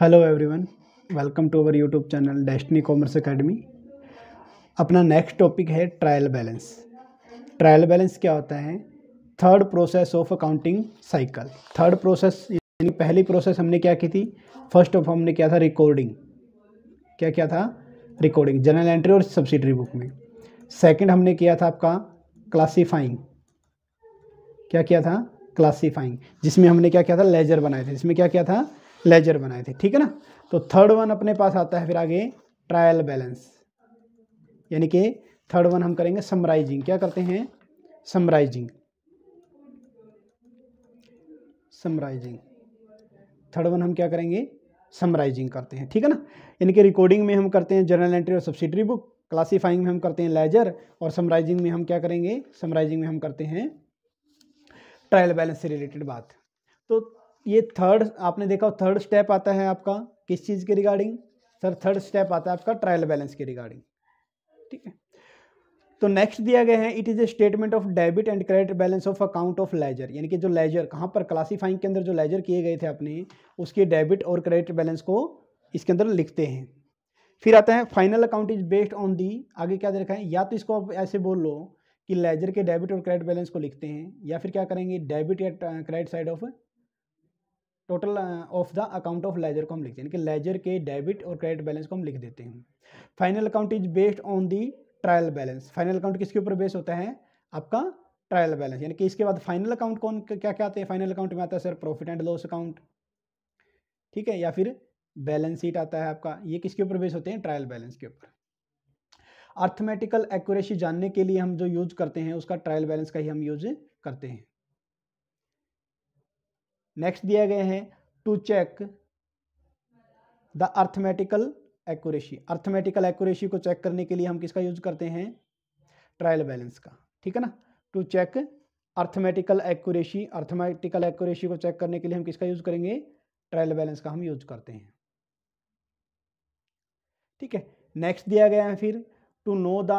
Hello everyone welcome to our YouTube channel destiny commerce academy अपना next topic है trial balance trial balance क्या होता है? Third process of accounting cycle third process यानी पहली process हमने क्या की थी? फ़र्स्ट ऑफ़ हमने किया था रिकॉर्डिंग क्या क्या था? रिकॉर्डिंग जनरल एंट्री और सब्सिडरी बुक में. सेकंड हमने किया था आपका क्लासीफाइंग क्या किया था? क्लासीफाइंग जिसमें हमने क्या किया था? लेजर बनाए थे. जिसमें क्या किया था? लेजर बनाए थे, ठीक है ना? तो थर्ड वन अपने पास आता है फिर आगे ट्रायल बैलेंस यानी कि थर्ड वन हम करेंगे समराइजिंग क्या करते हैं? समराइजिंग समराइजिंग थर्ड वन हम क्या करेंगे? समराइजिंग करते हैं, ठीक है ना? यानी कि रिकॉर्डिंग में हम करते हैं जर्नल एंट्री और सब्सिडरी बुक क्लासीफाइंग में हम करते हैं लेजर और समराइजिंग में हम क्या करेंगे? समराइजिंग में हम करते हैं ट्रायल बैलेंस से रिलेटेड बात। तो ये थर्ड आपने देखा थर्ड स्टेप आता है आपका किस चीज़ के रिगार्डिंग सर थर्ड स्टेप आता है आपका ट्रायल बैलेंस के रिगार्डिंग ठीक है? तो नेक्स्ट दिया गया है it is a statement of debit and credit balance of account of ledger यानी कि जो लेजर कहाँ पर क्लासीफाइंग के अंदर जो लेजर किए गए थे अपने, उसके डेबिट और क्रेडिट बैलेंस को इसके अंदर लिखते हैं। फिर आता है final account is based on the आगे क्या दे रखा है? या तो इसको आप ऐसे बोल लो कि लेजर के डेबिट और क्रेडिट बैलेंस को लिखते हैं, या फिर क्या करेंगे? डेबिट या credit side of total of the account of ledger को हम लिखते हैं कि लेजर के डेबिट और क्रेडिट बैलेंस को हम लिख देते हैं। Final account is based on the trial balance final account किसके ऊपर बेस होता है? आपका ट्रायल बैलेंस यानी कि इसके बाद फाइनल अकाउंट कौन, क्या क्या आते हैं? फाइनल अकाउंट में आता है sir profit and loss account ठीक है? या फिर बैलेंस शीट आता है आपका। ये किसके ऊपर बेस होते हैं? ट्रायल बैलेंस के ऊपर। अर्थमेटिकल एक्यूरेसी जानने के लिए हम जो यूज़ करते हैं, उसका ट्रायल बैलेंस का ही हम यूज़ करते हैं। नेक्स्ट दिया गया है to check the arithmetical accuracy arithmetical accuracy को चेक करने के लिए हम किसका यूज़ करते हैं? ट्रायल बैलेंस का। ठीक है ना? To check arithmetical accuracy arithmetical accuracy को चेक करने के लिए हम किसका यूज़ करेंगे? ट्रायल बैलेंस का हम यूज़ करते हैं। ठीक है? नेक्स्ट दिया गया है फिर to know the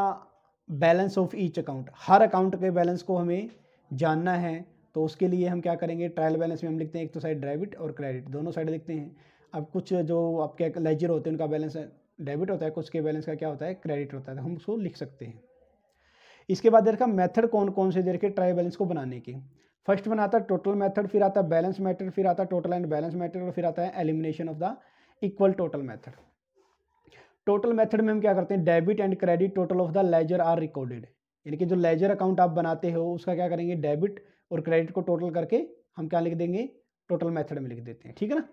balance of each account her account के बैलेंस को हमें जानना है। तो उसके लिए हम क्या करेंगे? ट्रायल बैलेंस में हम लिखते हैं, एक तो साइड डेबिट और क्रेडिट दोनों साइड लिखते हैं। अब कुछ जो आपके लेजर होते हैं, उनका बैलेंस डेबिट होता है, कुछ के बैलेंस का क्या होता है? क्रेडिट होता है तो हम उसको लिख सकते हैं। इसके बाद देखा मेथड कौन कौन से दे रखे ट्रायल बैलेंस को बनाने के। फ़र्स्ट वन आता टोटल मेथड फिर आता बैलेंस मेथड फिर आता है टोटल एंड बैलेंस मेथड और फिर आता है elimination of the equal total method total method में हम क्या करते हैं? Debit and credit total of the ledger are recorded यानी कि जो लेजर अकाउंट आप बनाते हो, उसका क्या करेंगे? डेबिट और क्रेडिट को टोटल करके हम क्या लिख देंगे? टोटल मेथड में लिख देते हैं, ठीक है ना?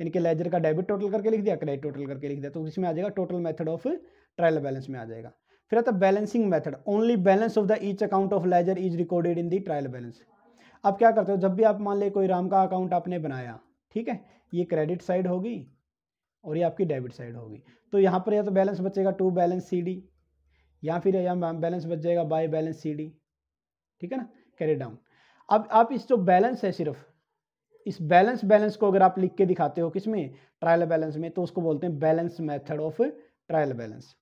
यानी कि लेजर का डेबिट टोटल करके लिख दिया क्रेडिट टोटल करके लिख दिया तो इसमें आ जाएगा total method of trial balance में आ जाएगा। फिर आता balancing method only balance of the each account of ledger is recorded in the trial balance अब क्या करते हो? जब भी आप मान ले कोई राम का अकाउंट आपने बनाया, ठीक है? ये क्रेडिट साइड होगी और ये आपकी डेबिट साइड होगी। तो यहाँ पर या तो बैलेंस बचेगा टू बैलेंस सी डी या फिर यहाँ बैलेंस बच जाएगा बाय बैलेंस सी डी ठीक है ना? कैरी डाउन अब आप इस जो बैलेंस है सिर्फ़, इस बैलेंस बैलेंस को अगर आप लिख के दिखाते हो किसमें ट्रायल बैलेंस में तो उसको बोलते हैं balance method of trial balance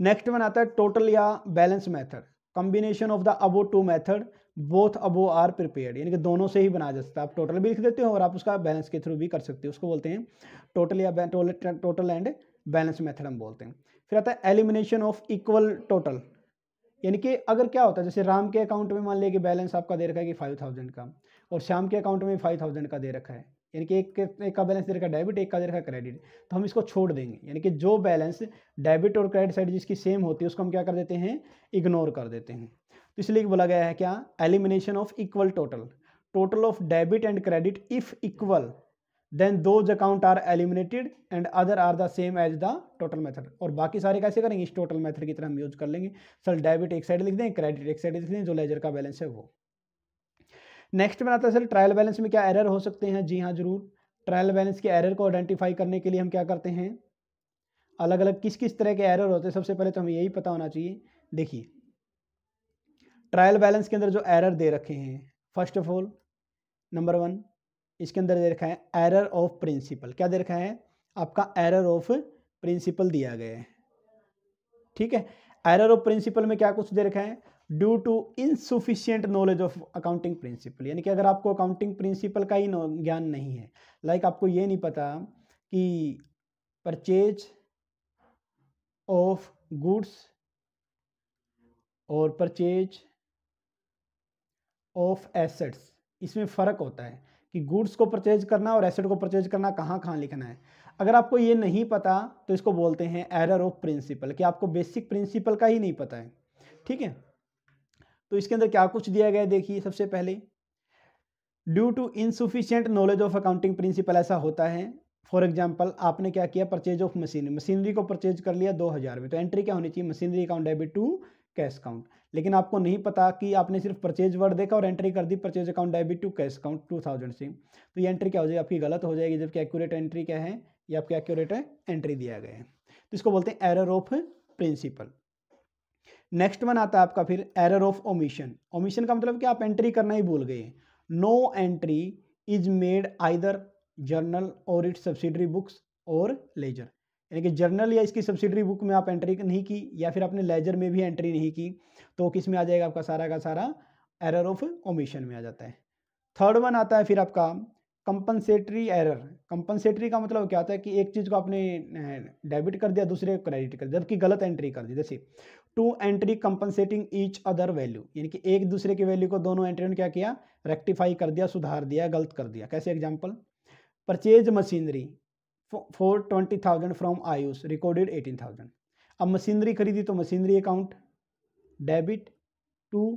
next one आता है टोटल या balance method combination of the above two method both above are prepared यानी कि दोनों से ही बना जा सकता है। आप टोटल भी लिख देते हो और आप उसका बैलेंस के थ्रू भी कर सकते हो। उसको बोलते हैं टोटल या टोटल एंड बैलेंस मेथड हम बोलते हैं। फिर आता है एलिमिनेशन ऑफ़ इक्वल टोटल यानी कि अगर क्या होता है, जैसे राम के अकाउंट में मान लिया कि बैलेंस आपका दे रखा है कि फाइव थाउज़ेंड का, और श्याम के अकाउंट में फाइव थाउज़ेंड का दे रखा है, यानी कि एक एक का बैलेंस दे रखा डेबिट एक का दे रखा क्रेडिट तो हम इसको छोड़ देंगे। यानी कि जो बैलेंस डेबिट और क्रेडिट साइड जिसकी सेम होती है, उसको हम क्या कर देते हैं इग्नोर कर देते हैं। तो इसलिए बोला गया है क्या? Elimination of equal total total of debit and credit if equal then those account are eliminated and other are the same as the total method और बाकी सारे कैसे करेंगे? इस टोटल मेथड की तरह हम यूज़ कर लेंगे। सर डेबिट एक साइड लिख दें क्रेडिट एक साइड लिख दें, जो लेजर का बैलेंस है वो। नेक्स्ट में आता है सर ट्रायल बैलेंस में क्या एरर हो सकते हैं? जी हाँ ज़रूर। ट्रायल बैलेंस के एरर को आइडेंटिफाई करने के लिए हम क्या करते हैं? अलग अलग किस किस तरह के एरर होते हैं? सबसे पहले तो हमें यही पता होना चाहिए। देखिए। ट्रायल बैलेंस के अंदर जो एरर दे रखे हैं first of all number one इसके अंदर दे रखा है एरर ऑफ़ प्रिंसिपल क्या दे रखा है? आपका एरर ऑफ़ प्रिंसिपल दिया गया है। ठीक है? एरर ऑफ़ प्रिंसिपल में क्या कुछ दे रखा है? Due to insufficient knowledge of accounting principle यानी कि अगर आपको अकाउंटिंग प्रिंसिपल का ही ज्ञान नहीं है लाइक like आपको ये नहीं पता कि परचेज ऑफ़ गुड्स और परचेज ऑफ़ एसेट्स इसमें फ़र्क होता है। कि गुड्स को परचेज करना और एसेट को परचेज करना, कहाँ कहाँ लिखना है। अगर आपको ये नहीं पता तो इसको बोलते हैं एरर ऑफ़ प्रिंसिपल कि आपको बेसिक प्रिंसिपल का ही नहीं पता है। ठीक है? तो इसके अंदर क्या कुछ दिया गया देखिए, सबसे पहले due to insufficient knowledge of accounting principle ऐसा होता है। फॉर एग्ज़ाम्पल आपने क्या किया? परचेज ऑफ़ मशीनरी मशीनरी को परचेज कर लिया दो हज़ार में। तो एंट्री क्या होनी चाहिए? Machinery account debit to cash account लेकिन आपको नहीं पता कि आपने सिर्फ़ परचेज वर्ड देखा और एंट्री कर दी purchase account debit to cash account two thousand से। तो ये एंट्री क्या हो जाएगी? आपकी गलत हो जाएगी, जबकि एक्यूरेट एंट्री क्या है? ये आपकी एक्यूरेट एंट्री दिया गया है। तो इसको बोलते हैं error of principle next one आता है आपका फिर एरर ऑफ़ ओमिशन ओमिशन का मतलब कि आप एंट्री करना ही भूल गए। No entry is made either journal और इट्स सब्सिडरी बुक्स और लेजर यानी कि जर्नल या इसकी सब्सिडरी बुक में आप एंट्री नहीं की, या फिर आपने लेजर में भी एंट्री नहीं की तो किसमें आ जाएगा आपका सारा का सारा एरर ऑफ़ ओमिशन में आ जाता है। थर्ड वन आता है फिर आपका कंपनसेटरी एरर कंपनसेटरी का मतलब क्या होता है कि एक चीज़ को आपने डेबिट कर दिया, दूसरे क्रेडिट कर दिया, जबकि गलत एंट्री कर दी। जैसे two entry compensating each other value यानी कि एक दूसरे की वैल्यू को दोनों एंट्री ने क्या किया? रेक्टिफाई कर दिया, सुधार दिया, गलत कर दिया। कैसे example purchase machinery. For twenty thousand from Ayush recorded eighteen thousand अब मशीनरी खरीदी तो मशीनरी अकाउंट डेबिट टू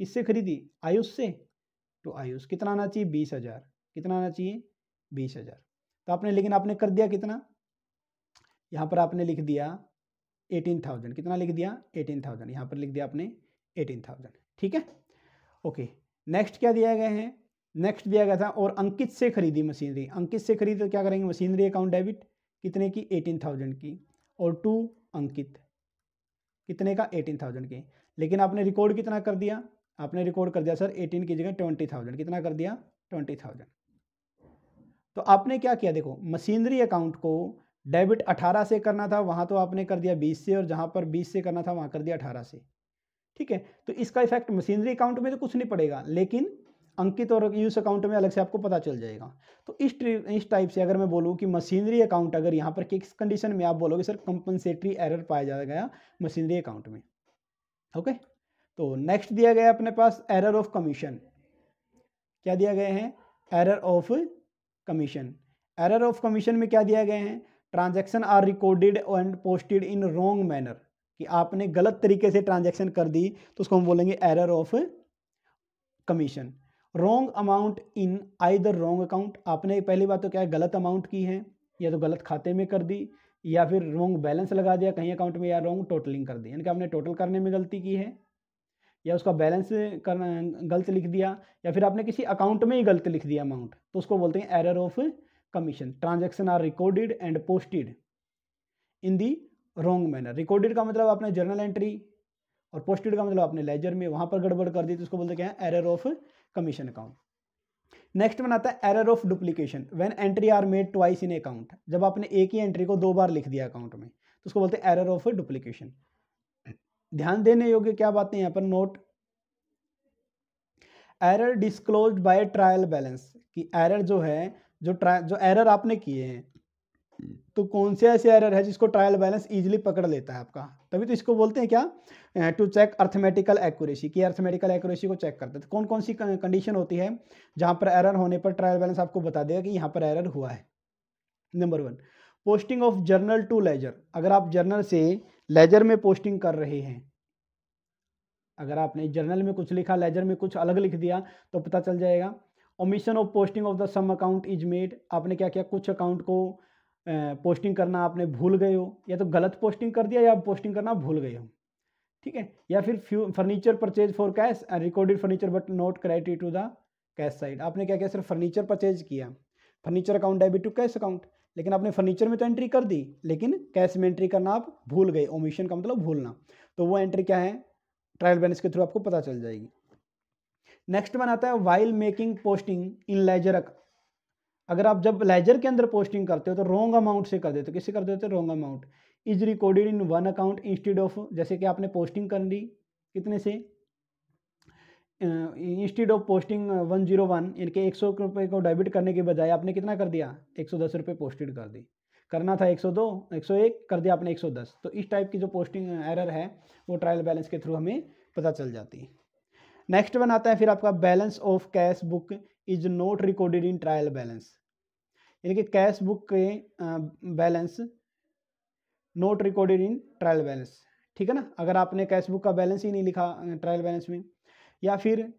किससे खरीदी? आयुष से। टू आयुष कितना आना चाहिए? बीस हज़ार। कितना आना चाहिए? बीस हज़ार। तो आपने, लेकिन आपने कर दिया कितना? यहाँ पर आपने लिख दिया एटीन थाउज़ेंड कितना लिख दिया? एटीन थाउज़ेंड यहाँ पर लिख दिया आपने एटीन थाउज़ेंड ठीक है? ओके नेक्स्ट क्या दिया गया है? नेक्स्ट दिया गया था और अंकित से खरीदी मशीनरी। अंकित से खरीदी तो क्या करेंगे? मशीनरी अकाउंट डेबिट कितने की? एटीन थाउज़ेंड की। और टू अंकित। कितने का? एटीन थाउज़ेंड की। लेकिन आपने रिकॉर्ड कितना कर दिया? आपने रिकॉर्ड कर दिया सर एटीन की जगह ट्वेंटी थाउज़ेंड कितना कर दिया? ट्वेंटी थाउज़ेंड तो आपने क्या किया? देखो, मशीनरी अकाउंट को डेबिट अठारह से करना था, वहाँ तो आपने कर दिया बीस से, और जहाँ पर बीस से करना था, वहाँ कर दिया अठारह से। ठीक है? तो इसका इफ़ेक्ट मशीनरी अकाउंट में तो कुछ नहीं पड़ेगा, लेकिन अंकित और यूज़ अकाउंट में अलग से आपको पता चल जाएगा। तो इस इस टाइप से अगर मैं बोलूँ कि मशीनरी अकाउंट अगर यहाँ पर किस कंडीशन में आप बोलोगे, सर कंपनसेटरी एरर पाया जा गया मशीनरी अकाउंट में। ओके? तो नेक्स्ट दिया गया अपने पास एरर ऑफ़ कमीशन क्या दिया गया है? Error of commission error of commission में क्या दिया गया है? Transaction are recorded and posted in wrong manner कि आपने गलत तरीके से ट्रांजेक्शन कर दी तो उसको हम बोलेंगे error of commission wrong amount in either wrong account आपने पहली बात तो क्या है, गलत अमाउंट की है, या तो गलत खाते में कर दी, या फिर रॉन्ग बैलेंस लगा दिया कहीं अकाउंट में, या रॉन्ग टोटलिंग कर दी। यानी कि आपने टोटल करने में गलती की है, या उसका बैलेंस करना, गलत लिख दिया, या फिर आपने किसी अकाउंट में ही गलत लिख दिया अमाउंट तो उसको बोलते हैं error of commission transaction are recorded and posted in the wrong manner recorded का मतलब आपने जर्नल एंट्री और पोस्टेड का मतलब आपने लेजर में वहाँ पर गड़बड़ कर दी तो उसको बोलते क्या है? Error of commission account next बनाता है error of duplication when entry are made twice in account जब आपने एक ही एंट्री को दो बार लिख दिया अकाउंट में तो उसको बोलते हैं एरर ऑफ़ डुप्लीकेशन ध्यान देने योग्य क्या बातें यहाँ पर? Note error disclose by trial balance कि एरर जो है, जो ट्रायल जो एरर आपने किए हैं तो कौन से ऐसे एरर है जिसको ट्रायल बैलेंस इजीली पकड़ लेता है आपका? तभी तो इसको बोलते हैं क्या? टू चेक अर्थमेटिकल एक्यूरेसी की अर्थमेटिकल एक्यूरेसी को चेक करते हैं। तो कौन कौन सी कंडीशन होती है जहाँ पर एरर होने पर ट्रायल बैलेंस आपको बता देगा कि यहाँ पर एरर हुआ है। Number one posting of journal to ledger अगर आप जर्नल से लेजर में पोस्टिंग कर रहे हैं, अगर आपने जर्नल में कुछ लिखा लेजर में कुछ अलग लिख दिया तो पता चल जाएगा omission of posting of the sum account is made आपने क्या किया कुछ अकाउंट को पोस्टिंग करना आपने भूल गए हो, या तो गलत पोस्टिंग कर दिया या पोस्टिंग करना भूल गए हो। ठीक है? या फिर furniture purchase for cash and recorded furniture but not credit to the cash side आपने क्या किया? सिर्फ़ फर्नीचर परचेज किया। Furniture account debit to cash account लेकिन आपने फर्नीचर में तो एंट्री कर दी, लेकिन कैश में एंट्री करना आप भूल गए। ओमिशन का मतलब भूलना। तो वो एंट्री क्या है? ट्रायल बैलेंस के थ्रू आपको पता चल जाएगी। नेक्स्ट वन आता है while making posting in ledger अगर आप जब लेजर के अंदर पोस्टिंग करते हो तो रॉन्ग अमाउंट से कर देते हो। किससे कर देते हो? Wrong amount is recorded in one account instead of जैसे कि आपने पोस्टिंग कर ली, कितने से? Instead of posting one zero one यानी कि एक सौ रुपये को डेबिट करने के बजाय आपने कितना कर दिया? एक सौ दस रुपये पोस्टेड कर दी। करना था 102 101 कर दिया आपने 110 तो इस टाइप की जो पोस्टिंग एरर है, वो ट्रायल बैलेंस के थ्रू हमें पता चल जाती है। नेक्स्ट वन आता है फिर आपका balance of cash book is not recorded in trial balance यानी कि कैश बुक के balance not recorded in trial balance ठीक है ना? अगर आपने कैश बुक का बैलेंस ही नहीं लिखा ट्रायल बैलेंस में, या फिर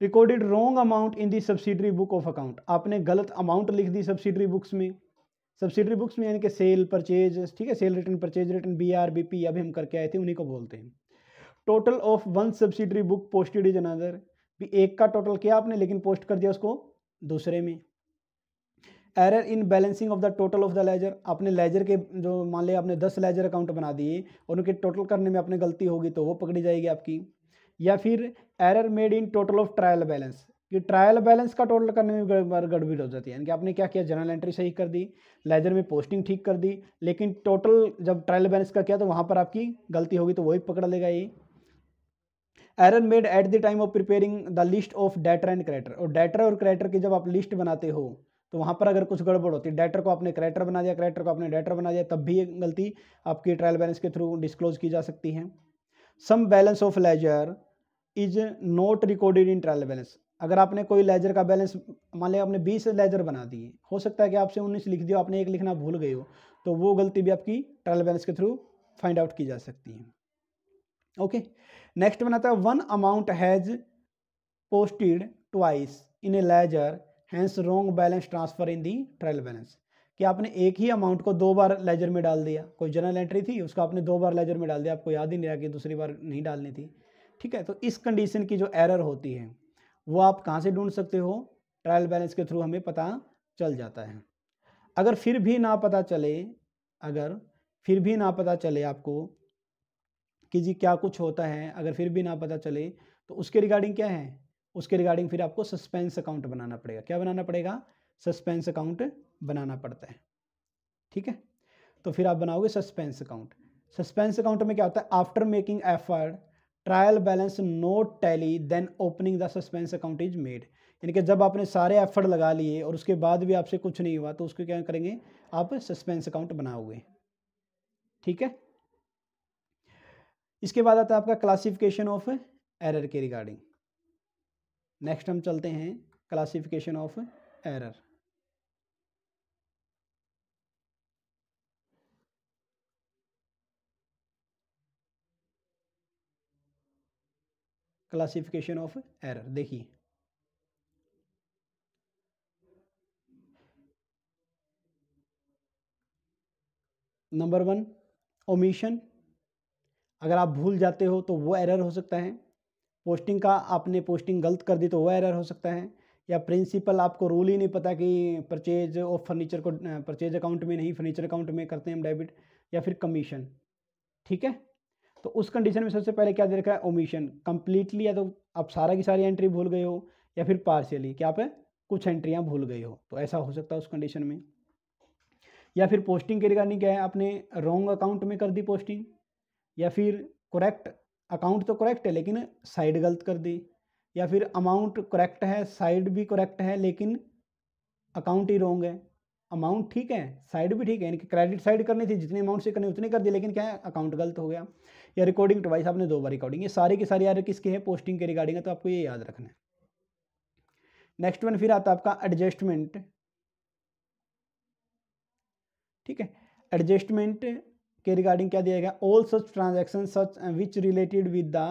recorded wrong amount in the subsidiary book of account आपने गलत अमाउंट लिख दी सब्सिडरी बुक्स में। सब्सिडरी बुक्स में यानी कि सेल परचेज ठीक है? Sale return purchase return B R B P अभी हम करके आए थे, उन्हीं को बोलते हैं। Total of one subsidiary book posted is another भी एक का टोटल किया आपने, लेकिन पोस्ट कर दिया उसको दूसरे में। Error in balancing of the total of the ledger. आपने लेजर के जो मान लिया आपने दस लेजर अकाउंट बना दिए और उनके टोटल करने में अपने गलती होगी तो वो पकड़ी जाएगी आपकी। या फिर error made in total of trial balance. कि ट्रायल बैलेंस का टोटल करने में गड़बड़ हो जाती है। यानी कि आपने क्या किया? जनरल एंट्री सही कर दी, लेजर में पोस्टिंग ठीक कर दी, लेकिन टोटल जब ट्रायल बैलेंस का किया तो वहाँ पर आपकी गलती होगी तो वही पकड़ लेगा ये। Error made at the time of preparing the list of debtor and creditor. और डेटर और क्रेटर की जब आप लिस्ट बनाते हो तो वहाँ पर अगर कुछ गड़बड़ होती है डेटर को आपने क्रेटर बना दिया क्रेटर को आपने डेटर बना दिया, तब भी एक गलती आपकी ट्रायल बैलेंस के थ्रू डिस्क्लोज की जा सकती है। Some balance of ledger is not recorded in trial balance अगर आपने कोई लेजर का बैलेंस मान लिया आपने बीस लेजर बना दिए, हो सकता है कि आपसे उन्नीस लिख दिया, आपने एक लिखना भूल गए हो तो वो गलती भी आपकी ट्रायल बैलेंस के थ्रू फाइंड आउट की जा सकती है। ओके नेक्स्ट बनाता है one amount has posted twice in a ledger hence wrong balance transfer in the trial balance कि आपने एक ही अमाउंट को दो बार लेजर में डाल दिया। कोई जनरल एंट्री थी, उसको आपने दो बार लेजर में डाल दिया। आपको याद ही नहीं रहा कि दूसरी बार नहीं डालनी थी। ठीक है तो इस कंडीशन की जो एरर होती है, वो आप कहाँ से ढूंढ सकते हो? ट्रायल बैलेंस के थ्रू हमें पता चल जाता है। अगर फिर भी ना पता चले, अगर फिर भी ना पता चले आपको कि जी क्या कुछ होता है, अगर फिर भी ना पता चले तो उसके रिगार्डिंग क्या है? उसके रिगार्डिंग फिर आपको सस्पेंस अकाउंट बनाना पड़ेगा। क्या बनाना पड़ेगा? सस्पेंस अकाउंट बनाना पड़ता है। ठीक है? तो फिर आप बनाओगे सस्पेंस अकाउंट। सस्पेंस अकाउंट में क्या होता है? After making effort trial balance not tally then opening the suspense account is made यानी कि जब आपने सारे एफर्ट लगा लिए और उसके बाद भी आपसे कुछ नहीं हुआ तो उसको क्या करेंगे? आप सस्पेंस अकाउंट बनाओगे। ठीक है? इसके बाद आता है आपका क्लासिफिकेशन ऑफ़ एरर के रिगार्डिंग। नेक्स्ट हम चलते हैं classification of error classification of error देखिए। नंबर वन ओमिशन अगर आप भूल जाते हो तो वो एरर हो सकता है। पोस्टिंग का आपने पोस्टिंग गलत कर दी तो वो एरर हो सकता है। या प्रिंसिपल आपको रूल ही नहीं पता कि परचेज ऑफ़ फर्नीचर को परचेज अकाउंट में नहीं फर्नीचर अकाउंट में करते हैं हम डेबिट या फिर कमीशन ठीक है? तो उस कंडीशन में सबसे पहले क्या दे रखा है? ओमिशन कंप्लीटली या तो आप सारा की सारी एंट्री भूल गए हो या फिर पार्शियली क्या आप कुछ एंट्रियाँ भूल गए हो। तो ऐसा हो सकता है उस कंडीशन में। या फिर पोस्टिंग के रिगार्डिंग क्या है? आपने रॉन्ग अकाउंट में कर दी पोस्टिंग या फिर करेक्ट अकाउंट तो करेक्ट है, लेकिन साइड गलत कर दी। या फिर अमाउंट करेक्ट है, साइड भी करेक्ट है, लेकिन अकाउंट ही रॉन्ग है। अमाउंट ठीक है, साइड भी ठीक है, यानी कि क्रेडिट साइड करनी थी, जितने अमाउंट से करनी, उतनी कर दी, लेकिन क्या है, अकाउंट गलत हो गया। या रिकॉर्डिंग ट्वाइस आपने दो बार रिकॉर्डिंग ये सारी की सारी यार किसके है पोस्टिंग के रिगार्डिंग है तो आपको ये याद रखना है। नेक्स्ट वन फिर आता आपका एडजस्टमेंट ठीक है एडजस्टमेंट के रिगार्डिंग क्या दिया गया? All such transaction such which related with the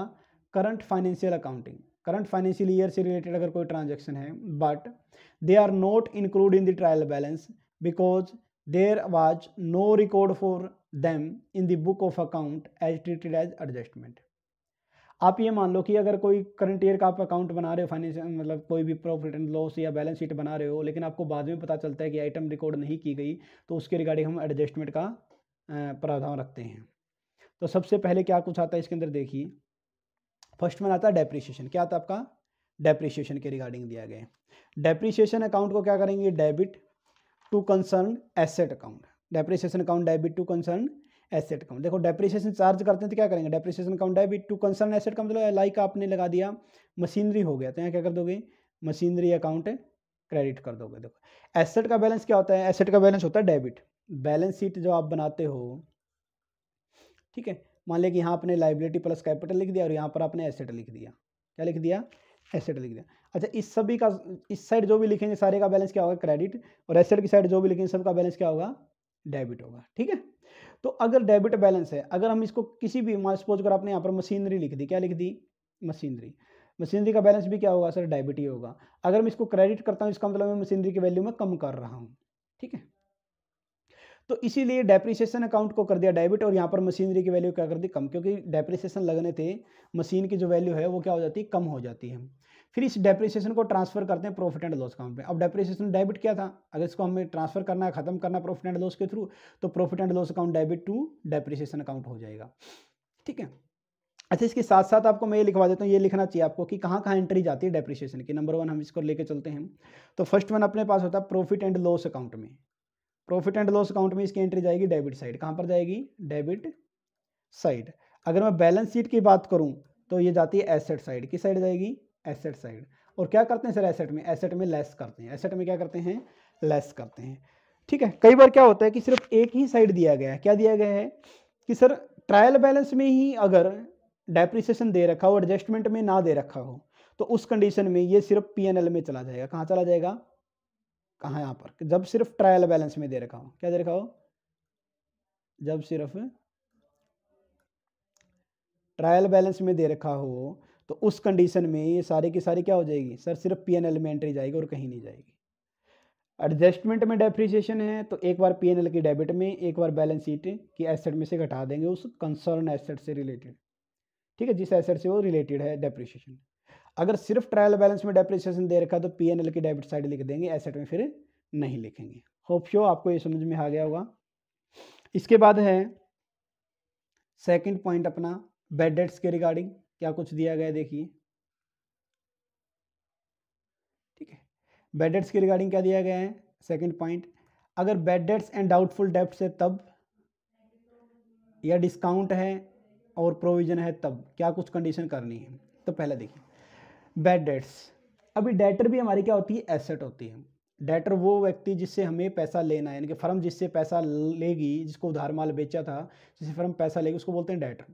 current financial accounting current financial year से रिलेटेड अगर कोई ट्रांजेक्शन है but they are not include in the trial balance because there was no record for them in the book of account as treated as adjustment आप ये मान लो कि अगर कोई करंट ईयर का आप अकाउंट बना रहे हो फाइनेंशियल मतलब कोई भी प्रॉफिट एंड लॉस या बैलेंस शीट बना रहे हो, लेकिन आपको बाद में पता चलता है कि आइटम रिकॉर्ड नहीं की गई तो उसके रिगार्डिंग हम एडजस्टमेंट का प्रावधान रखते हैं। तो सबसे पहले क्या कुछ आता है इसके अंदर देखिए। फ़र्स्ट में आता है डेप्रीशिएशन क्या आता है आपका? डेप्रीशिएशन के रिगार्डिंग दिया गया है। डेप्रीशिएशन अकाउंट को क्या करेंगे? Debit to concern asset account depreciation account debit to concern asset account देखो डेप्रीशिएशन चार्ज करते हैं तो क्या करेंगे? Depreciation account debit to concern asset का मतलब लाइक आपने लगा दिया मशीनरी हो गया। तो यहाँ क्या कर दोगे? मशीनरी अकाउंट क्रेडिट कर दोगे। देखो एसेट का बैलेंस क्या होता है? एसेट का बैलेंस होता है डेबिट बैलेंस शीट जो आप बनाते हो, ठीक है? मान लिया कि यहाँ आपने लाइबिलिटी प्लस कैपिटल लिख दिया और यहाँ पर आपने एसेट लिख दिया। क्या लिख दिया? एसेट लिख दिया। अच्छा इस सभी का, इस साइड जो भी लिखेंगे, सारे का बैलेंस क्या होगा? क्रेडिट और एसेट की साइड जो भी लिखेंगे, सबका बैलेंस क्या होगा? डेबिट होगा, ठीक है? तो अगर डेबिट बैलेंस है, अगर हम इसको किसी भी, मान सपोज़ कर आपने यहाँ पर मशीनरी लिख दी, क्या लिख दी? मशीनरी मशीनरी का बैलेंस भी क्या होगा सर डेबिट ही होगा। अगर मैं इसको क्रेडिट करता हूँ, इसका मतलब मैं मशीनरी की वैल्यू में कम कर रहा हूँ, ठीक है? तो इसीलिए डेप्रिसिएशन अकाउंट को कर दिया डेबिट और यहाँ पर मशीनरी की वैल्यू क्या कर दी? कम, क्योंकि डेप्रिसिएशन लगने थे मशीन की जो वैल्यू है वो क्या हो जाती है? कम हो जाती है। फिर इस डेप्रिसिएशन को ट्रांसफ़र करते हैं प्रॉफिट एंड लॉस अकाउंट में अब डेप्रिसिएशन डेबिट क्या था? अगर इसको हमें ट्रांसफ़र करना है, खत्म करना प्रॉफिट एंड लॉस के थ्रू तो profit and loss account debit to depreciation account हो जाएगा। ठीक है? अच्छा इसके साथ साथ आपको मैं ये लिखवा देता हूँ, ये लिखना चाहिए आपको कि कहाँ कहाँ एंट्री जाती है डेप्रिसिएशन की। नंबर वन हम इसको लेके चलते हैं। तो फ़र्स्ट वन अपने पास होता है प्रॉफिट एंड लॉस अकाउंट में। प्रॉफिट एंड लॉस अकाउंट में इसकी एंट्री जाएगी डेबिट साइड कहाँ पर जाएगी? डेबिट साइड अगर मैं बैलेंस शीट की बात करूँ तो ये जाती है एसेट साइड किस साइड जाएगी? एसेट साइड और क्या करते हैं सर एसेट में? एसेट में लेस करते हैं। एसेट में क्या करते हैं? लेस करते हैं। ठीक है? कई बार क्या होता है कि सिर्फ़ एक ही साइड दिया गया है। क्या दिया गया है? कि सर ट्रायल बैलेंस में ही अगर डेप्रिसिएशन दे रखा हो एडजस्टमेंट में ना दे रखा हो तो उस कंडीशन में ये सिर्फ़ पीएनएल में चला जाएगा। कहाँ चला जाएगा? कहाँ यहाँ पर? जब सिर्फ़ ट्रायल बैलेंस में दे रखा हो। क्या दे रखा हो? जब सिर्फ़ ट्रायल बैलेंस में दे रखा हो तो उस कंडीशन में ये सारी की सारी क्या हो जाएगी? सर, सिर्फ़ पी एन में एंट्री जाएगी और कहीं नहीं जाएगी। एडजस्टमेंट में डेप्रिसिएशन है तो एक बार पी की डेबिट में एक बार बैलेंस शीट की एसेट में से घटा देंगे उस कंसर्न एसेट से रिलेटेड ठीक है, जिस एसेट से वो रिलेटेड है डेप्रिसिएशन अगर सिर्फ़ ट्रायल बैलेंस में डेप्रिसिएशन दे रखा तो पी एन एल की डेबिट साइड लिख देंगे एसेट में फिर नहीं लिखेंगे। होप शो आपको ये समझ में आ गया होगा। इसके बाद है सेकंड पॉइंट अपना बेड डेट्स के रिगार्डिंग क्या कुछ दिया गया देखिए। ठीक है। बेड डेट्स के रिगार्डिंग क्या दिया गया है? सेकंड पॉइंट अगर बेड डेट्स एंड डाउटफुल डेप्ट है, तब या डिस्काउंट है और प्रोविज़न है, तब क्या कुछ कंडीशन करनी है? तो पहले देखिए। बेड डेट्स अभी डेटर भी हमारी क्या होती है? एसेट होती है। डेटर वो व्यक्ति जिससे हमें पैसा लेना है, यानी कि फर्म जिससे पैसा लेगी, जिसको उधार माल बेचा था, जिससे फर्म पैसा लेगी, उसको बोलते हैं डेटर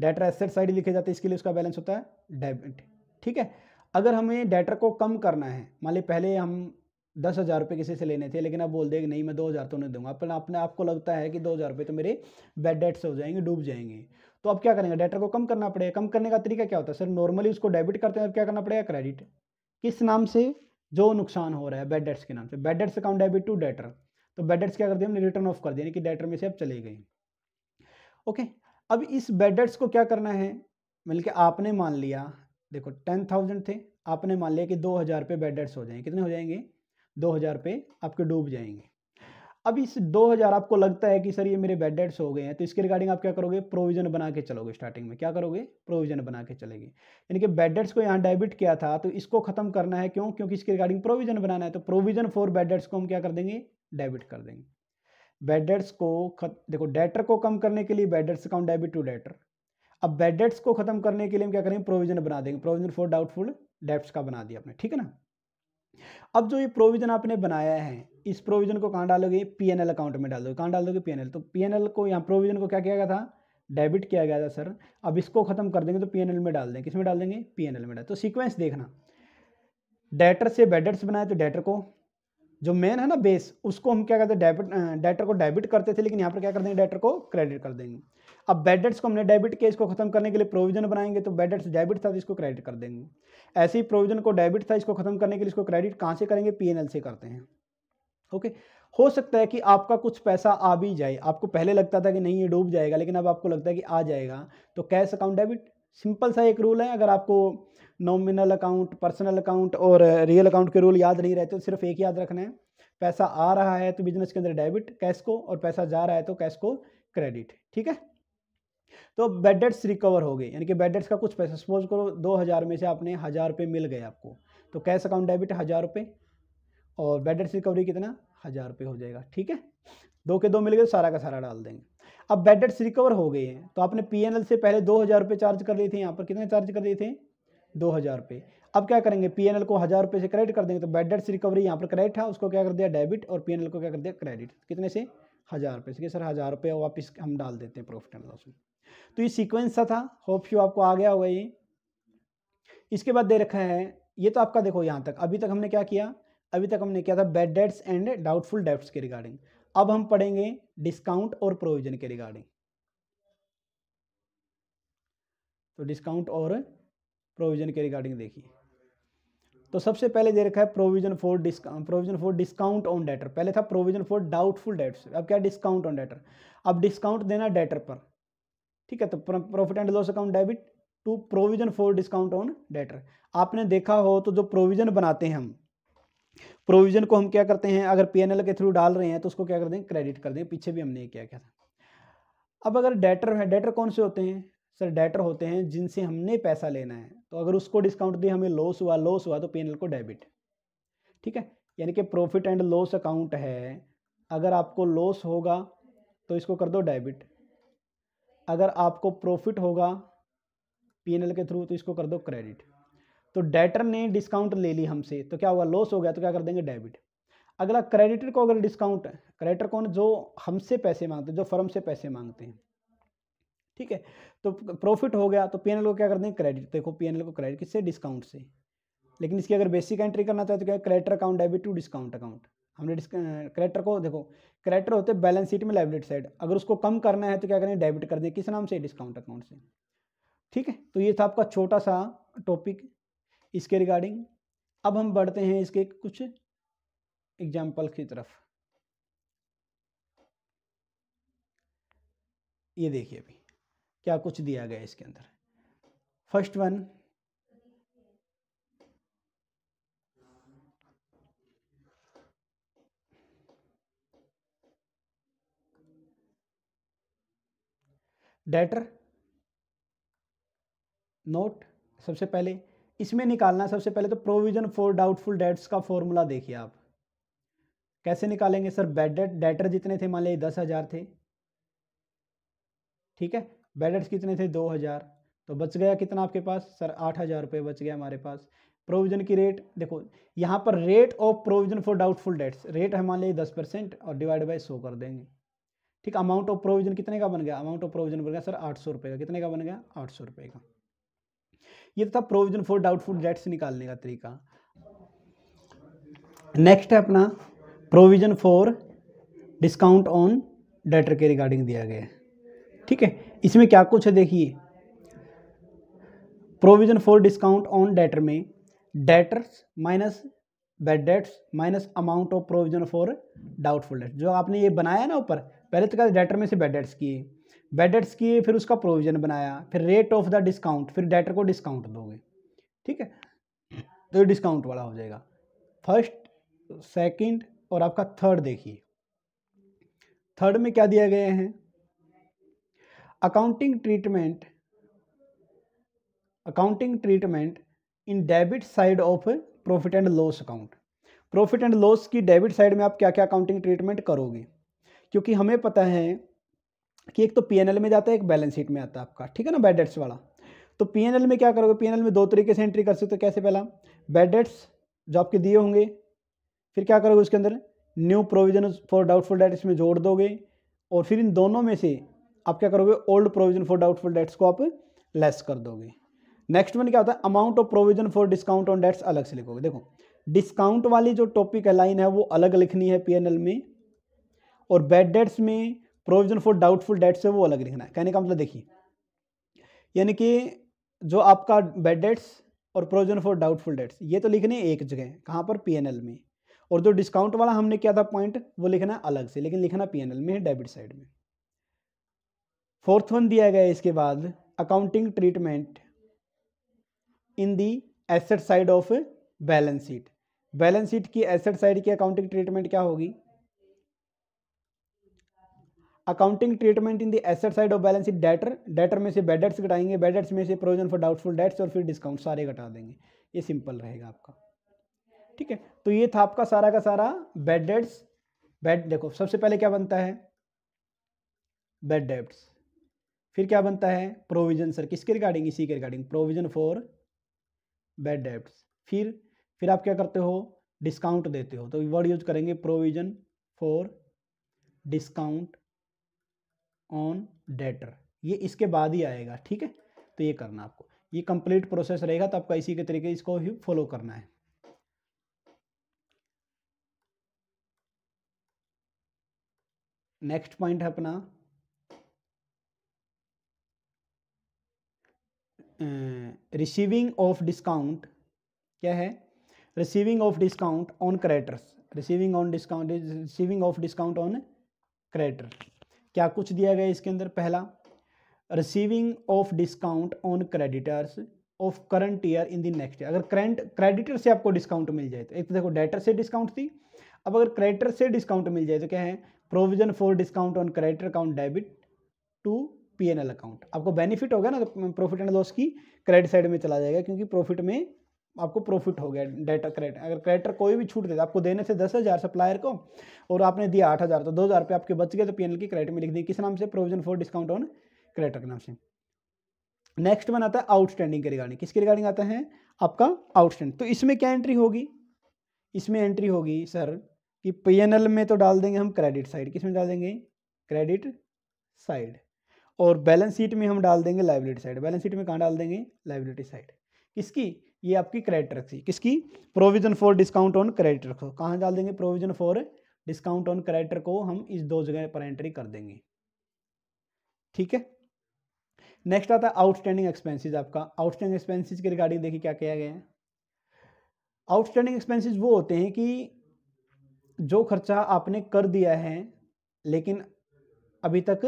डेटर एसेट साइड लिखे जाते हैं, इसके लिए उसका बैलेंस होता है डेबिट ठीक है? अगर हमें डेटर को कम करना है, मान ली पहले हम दस हज़ार रुपये किसी से लेने थे, लेकिन आप बोल देंगे नहीं, मैं दो हज़ार तो नहीं दूँगा अपने अपने आपको लगता है कि दो हज़ार रुपये तो मेरे बेड डेट्स हो जाएँगे, डूब जाएँगे। तो अब क्या करेंगे? डेटर को कम करना पड़ेगा। कम करने का तरीका क्या होता है? सर नॉर्मली उसको डेबिट करते हैं अब क्या करना पड़ेगा? क्रेडिट किस नाम से? जो नुकसान हो रहा है बेड डेट्स के नाम से। Bad debts account debit to debtor तो बेड डेट्स क्या कर दिया हमने रिटर्न ऑफ़ कर दिया कि डेटर में से अब चले गए। ओके अब इस बेड डेट्स को क्या करना है? मिल के आपने मान लिया, देखो टेन थाउज़ेंड थे। आपने मान लिया कि दो हज़ार रुपये बेड डेट्स हो जाएँगे। कितने हो जाएँगे? दो हज़ार रुपये आपके डूब जाएँगे। अब इस 2000 आपको लगता है कि सर ये मेरे बेड डेट्स हो गए हैं तो इसके रिगार्डिंग आप क्या करोगे? प्रोविज़न बना के चलोगे स्टार्टिंग में। क्या करोगे? प्रोविज़न बना के चलेगी। यानी कि बेड डेट्स को यहाँ डेबिट किया था तो इसको खत्म करना है क्यों? क्योंकि इसके रिगार्डिंग प्रोविज़न बनाना है तो प्रोविज़न फॉर बेड डेट्स को हम क्या कर देंगे? डेबिट कर देंगे। बेड डेट्स को खत देखो डेटर को कम करने के लिए bad debts account debit to debtor अब बेड डेट्स को खत्म करने के लिए हम क्या करेंगे? प्रोविज़न बना देंगे। प्रोविज़न फॉर डाउटफुल डेट्स का बना दिया आपने, ठीक है ना? अब जो ये प्रोविज़न आपने बनाया है, इस प्रोविज़न को कहाँ डालोगे? पीएनएल अकाउंट में डाल दोगे। कहाँ डाल दोगे? पीएनएल तो पीएनएल को यहाँ प्रोविज़न को क्या किया गया था? डेबिट किया गया था सर अब इसको खत्म कर देंगे तो पीएनएल में डाल देंगे। किसमें डाल देंगे? पीएनएल में डाल। तो सीक्वेंस देखना। डेटर से बेडर्स बनाए तो डेटर को जो मेन है ना बेस उसको हम क्या करते हैं? डेबिट डेटर को डेबिट करते थे, लेकिन यहाँ पर क्या कर देंगे? डेटर को क्रेडिट कर देंगे। अब बेडेट्स को हमने डेबिट किया इसको खत्म करने के लिए प्रोविज़न बनाएँगे तो बेडेट्स डेबिट था तो इसको क्रेडिट कर देंगे। ऐसे ही प्रोविज़न को डेबिट था, इसको खत्म करने के लिए इसको क्रेडिट कहाँ से करेंगे? पीएनएल से करते हैं। ओके हो सकता है कि आपका कुछ पैसा आ भी जाए। आपको पहले लगता था कि नहीं, ये डूब जाएगा, लेकिन अब आपको लगता है कि आ जाएगा। तो कैश अकाउंट डेबिट सिंपल सा एक रूल है। अगर आपको नॉमिनल अकाउंट पर्सनल अकाउंट और रियल अकाउंट के रूल याद नहीं रहते तो सिर्फ़ एक याद रखना है। पैसा आ रहा है तो बिज़नेस के अंदर डेबिट कैश को, और पैसा जा रहा है तो कैश को क्रेडिट ठीक है? तो बेड डेट्स रिकवर हो गए यानी कि बेड डेट्स का कुछ पैसा, सपोज़ करो दो हज़ार में से आपने हज़ार रुपये मिल गए आपको तो कैश अकाउंट डेबिट हज़ार रुपये और बेड डेट्स रिकवरी कितना? हज़ार रुपये हो जाएगा, ठीक है? दो के दो मिल गए तो सारा का सारा डाल देंगे। अब बेड डेट्स रिकवर हो गए हैं तो आपने पीएनएल से पहले दो हज़ार रुपये चार्ज कर लिए थे, यहाँ पर कितने चार्ज कर दिए थे? दो हज़ार रुपये। अब क्या करेंगे? पीएनएल को हज़ार रुपये से क्रेडिट कर देंगे तो बेड डेट्स रिकवरी यहाँ पर क्रेडिट था, उसको क्या कर दिया? डेबिट, और पीएनएल को क्या कर दिया? क्रेडिट कितने से? हज़ार रुपये इसके सर, हज़ार रुपये वापस हम डाल देते हैं प्रॉफिट एंड लॉस में। तो ये सीक्वेंस सा था। होप यू आपको आ गया होगा ये। इसके बाद दे रखा है, ये तो आपका देखो यहाँ तक। अभी तक हमने क्या किया? अभी तक हमने किया था bad debts and doubtful debts के रिगार्डिंग अब हम पढ़ेंगे डिस्काउंट और प्रोविज़न के रिगार्डिंग तो डिस्काउंट और प्रोविज़न के रिगार्डिंग देखिए। तो सबसे पहले दे रखा है provision for discount provision for discount on debtor पहले था प्रोविज़न फॉर डाउटफुल डेट्स अब क्या डिस्काउंट ऑन डेटर अब डिस्काउंट देना डेटर पर। ठीक है तो profit and loss account debit to provision for discount on debtor आपने देखा हो तो जो प्रोविज़न बनाते हैं हम प्रोविज़न को हम क्या करते हैं? अगर पीएनएल के थ्रू डाल रहे हैं तो उसको क्या कर दें? क्रेडिट कर दें। पीछे भी हमने क्या किया था। अब अगर डेटर है डेटर कौन से होते हैं? सर डेटर होते हैं जिनसे हमने पैसा लेना है। तो अगर उसको डिस्काउंट दिए हमें लॉस हुआ लॉस हुआ तो पीएनएल को डेबिट ठीक है? यानी कि प्रॉफिट एंड लॉस अकाउंट है। अगर आपको लॉस होगा तो इसको कर दो डेबिट अगर आपको प्रॉफिट होगा पीएनएल के थ्रू तो इसको कर दो क्रेडिट तो डेटर ने डिस्काउंट ले ली हमसे तो क्या हुआ? लॉस हो गया तो क्या कर देंगे? डेबिट अगला क्रेडिटर को अगर डिस्काउंट क्रेडिटर कौन? जो हमसे पैसे मांगते हैं, जो फर्म से पैसे मांगते हैं। ठीक है? तो प्रॉफिट हो गया तो पीएनएल को क्या कर देंगे? क्रेडिट देखो पीएनएल को क्रेडिट किससे? डिस्काउंट से. लेकिन इसकी अगर बेसिक एंट्री करना चाहे तो क्या creditor account debit to discount account हमने क्रेडिटर को, देखो क्रेडिटर होते हैं बैलेंस शीट में लाइबिलिटी साइड अगर उसको कम करना है तो क्या करें? डेबिट कर दें, किस नाम से? डिस्काउंट अकाउंट से। ठीक है? तो ये था आपका छोटा सा टॉपिक इसके रिगार्डिंग अब हम बढ़ते हैं इसके कुछ एग्ज़ाम्पल की तरफ़। ये देखिए अभी, क्या कुछ दिया गया इसके अंदर। फ़र्स्ट वन डेटर नोट सबसे पहले, इसमें निकालना सबसे पहले तो प्रोविज़न फॉर डाउटफुल डेट्स का फॉर्मूला देखिए आप। कैसे निकालेंगे सर? बेड डेट डेटर जितने थे, मान लीजिए दस हज़ार थे। ठीक है? बेडेट्स कितने थे? दो हज़ार। तो बच गया कितना आपके पास? सर, आठ हज़ार रुपये बच गया हमारे पास। प्रोविज़न की रेट देखो, यहाँ पर rate of provision for doubtful debts rate है मान लीजिए दस परसेंट और डिवाइड बाई सौ कर देंगे। ठीक अमाउंट ऑफ़ प्रोविज़न कितने का बन गया? अमाउंट ऑफ़ प्रोविज़न बन गया सर आठ सौ रुपये का। कितने का बन गया? आठ सौ रुपये का। ये था प्रोविज़न फॉर डाउटफुल डेट्स निकालने का तरीका। नेक्स्ट है अपना provision for discount on debtor के रिगार्डिंग दिया गया है। ठीक है, इसमें क्या कुछ है देखिए। Provision for discount on debtor में debtors minus bad debts minus amount of provision for doubtful debt जो आपने ये बनाया ना ऊपर पहले तो क्या डेटर में से बेड डेट्स किए। बेड डेट्स किए, फिर उसका प्रोविज़न बनाया, फिर रेट ऑफ़ द डिस्काउंट फिर डेटर को डिस्काउंट दोगे। ठीक है? तो ये डिस्काउंट वाला हो जाएगा। फ़र्स्ट सेकंड और आपका थर्ड देखिए। थर्ड में क्या दिया गया है? Accounting treatment accounting treatment in debit side of profit and loss account profit and loss की डेबिट साइड में आप क्या क्या अकाउंटिंग ट्रीटमेंट करोगे? क्योंकि हमें पता है कि एक तो पीएनएल में जाता है, एक बैलेंस शीट में आता है आपका, ठीक है ना बैड डेट्स वाला। तो पीएनएल में क्या करोगे? पीएनएल में दो तरीके से एंट्री कर सकते हो, कैसे पहला? बैड डेट्स जो आपके दिए होंगे, फिर क्या करोगे उसके अंदर? New provision for doubtful debts में जोड़ दोगे और फिर इन दोनों में से आप क्या करोगे? Old provision for doubtful debts को आप लेस कर दोगे। नेक्स्ट वन क्या होता है? Amount of provision for discount on debts अलग से लिखोगे। देखो डिस्काउंट वाली जो टॉपिक है लाइन है, वो अलग लिखनी है पीएनएल में। और बैड डेट्स में प्रोविज़न फॉर डाउटफुल डेट्स है वो अलग लिखना है। कहने का मतलब देखिए, यानी कि जो आपका बैड डेट्स और प्रोविज़न फॉर डाउटफुल डेट्स ये तो लिखने एक जगह कहाँ पर? पीएनएल में। और जो डिस्काउंट वाला हमने किया था पॉइंट वो लिखना अलग से, लेकिन लिखना पीएनएल में है डेबिट साइड में। फोर्थ वन दिया गया इसके बाद accounting treatment in the asset side of balance sheet balance sheet की एसेट साइड की अकाउंटिंग ट्रीटमेंट क्या होगी? Accounting treatment in the asset side of balance sheet debtor debtor में से बेडेट्स घटाएँगे बेडेट्स में से प्रोविज़न फॉर डाउटफुल डेट्स और फिर डिस्काउंट सारे घटा देंगे। ये सिंपल रहेगा आपका। ठीक है? तो ये था आपका सारा का सारा बेड डेट्स बेड देखो, सबसे पहले क्या बनता है? बेड डेट्स फिर क्या बनता है? प्रोविज़न सर किसके रिगार्डिंग इसी के regarding provision for bad debts फिर फिर आप क्या करते हो? डिस्काउंट देते हो। तो वर्ड यूज़ करेंगे provision for discount on debtor ये इसके बाद ही आएगा, ठीक है? तो ये करना आपको। ये कंप्लीट प्रोसेस रहेगा तो आपका इसी के तरीके इसको ही फॉलो करना है। नेक्स्ट पॉइंट है अपना। रिसीविंग ऑफ़ डिस्काउंट क्या है? Receiving of discount on creditors receiving on discount receiving of discount on creditor क्या कुछ दिया गया इसके अंदर? पहला receiving of discount on creditors of current year in the next year अगर करंट क्रेडिटर से आपको डिस्काउंट मिल जाए तो एक तो देखो डेटर से डिस्काउंट थी, अब अगर क्रेडिटर से डिस्काउंट मिल जाए तो क्या है? Provision for discount on creditor account debit to P N L account आपको बेनिफिट होगा ना तो प्रॉफिट एंड लॉस की क्रेडिट साइड में चला जाएगा, क्योंकि प्रॉफिट में आपको प्रॉफिट हो गया डेटा क्रेडिट अगर क्रेडिटर कोई भी छूट देता आपको देने से दस हज़ार सप्लायर को और आपने दिया आठ हज़ार तो दो हज़ार रुपये आपके बच गए तो पीएनएल की क्रेडिट में लिख दी किस नाम से? Provision for discount on creditor के नाम से। नेक्स्ट वन आता है आउटस्टैंडिंग के रिगार्डिंग किसके रिगार्डिंग आता है? आपका आउटस्टैंडिंग तो इसमें क्या एंट्री होगी? इसमें एंट्री होगी सर कि पीएनएल में तो डाल देंगे हम क्रेडिट साइड किसमें डाल देंगे? क्रेडिट साइड और बैलेंस शीट में हम डाल देंगे लाइबिलिटी साइड बैलेंस शीट में कहाँ डाल देंगे? लाइबिलिटी साइड किसकी? ये आपकी क्रेडिट रखी किसकी? Provision for discount on credit रखो। कहाँ डाल देंगे provision for discount on creditor को? हम इस दो जगह पर एंट्री कर देंगे। ठीक है? नेक्स्ट आता है आउटस्टैंडिंग एक्सपेंसेस आपका। आउटस्टैंडिंग एक्सपेंसेस के रिगार्डिंग देखिए क्या किया गया है। आउटस्टैंडिंग एक्सपेंसेस वो होते हैं कि जो खर्चा आपने कर दिया है, लेकिन अभी तक,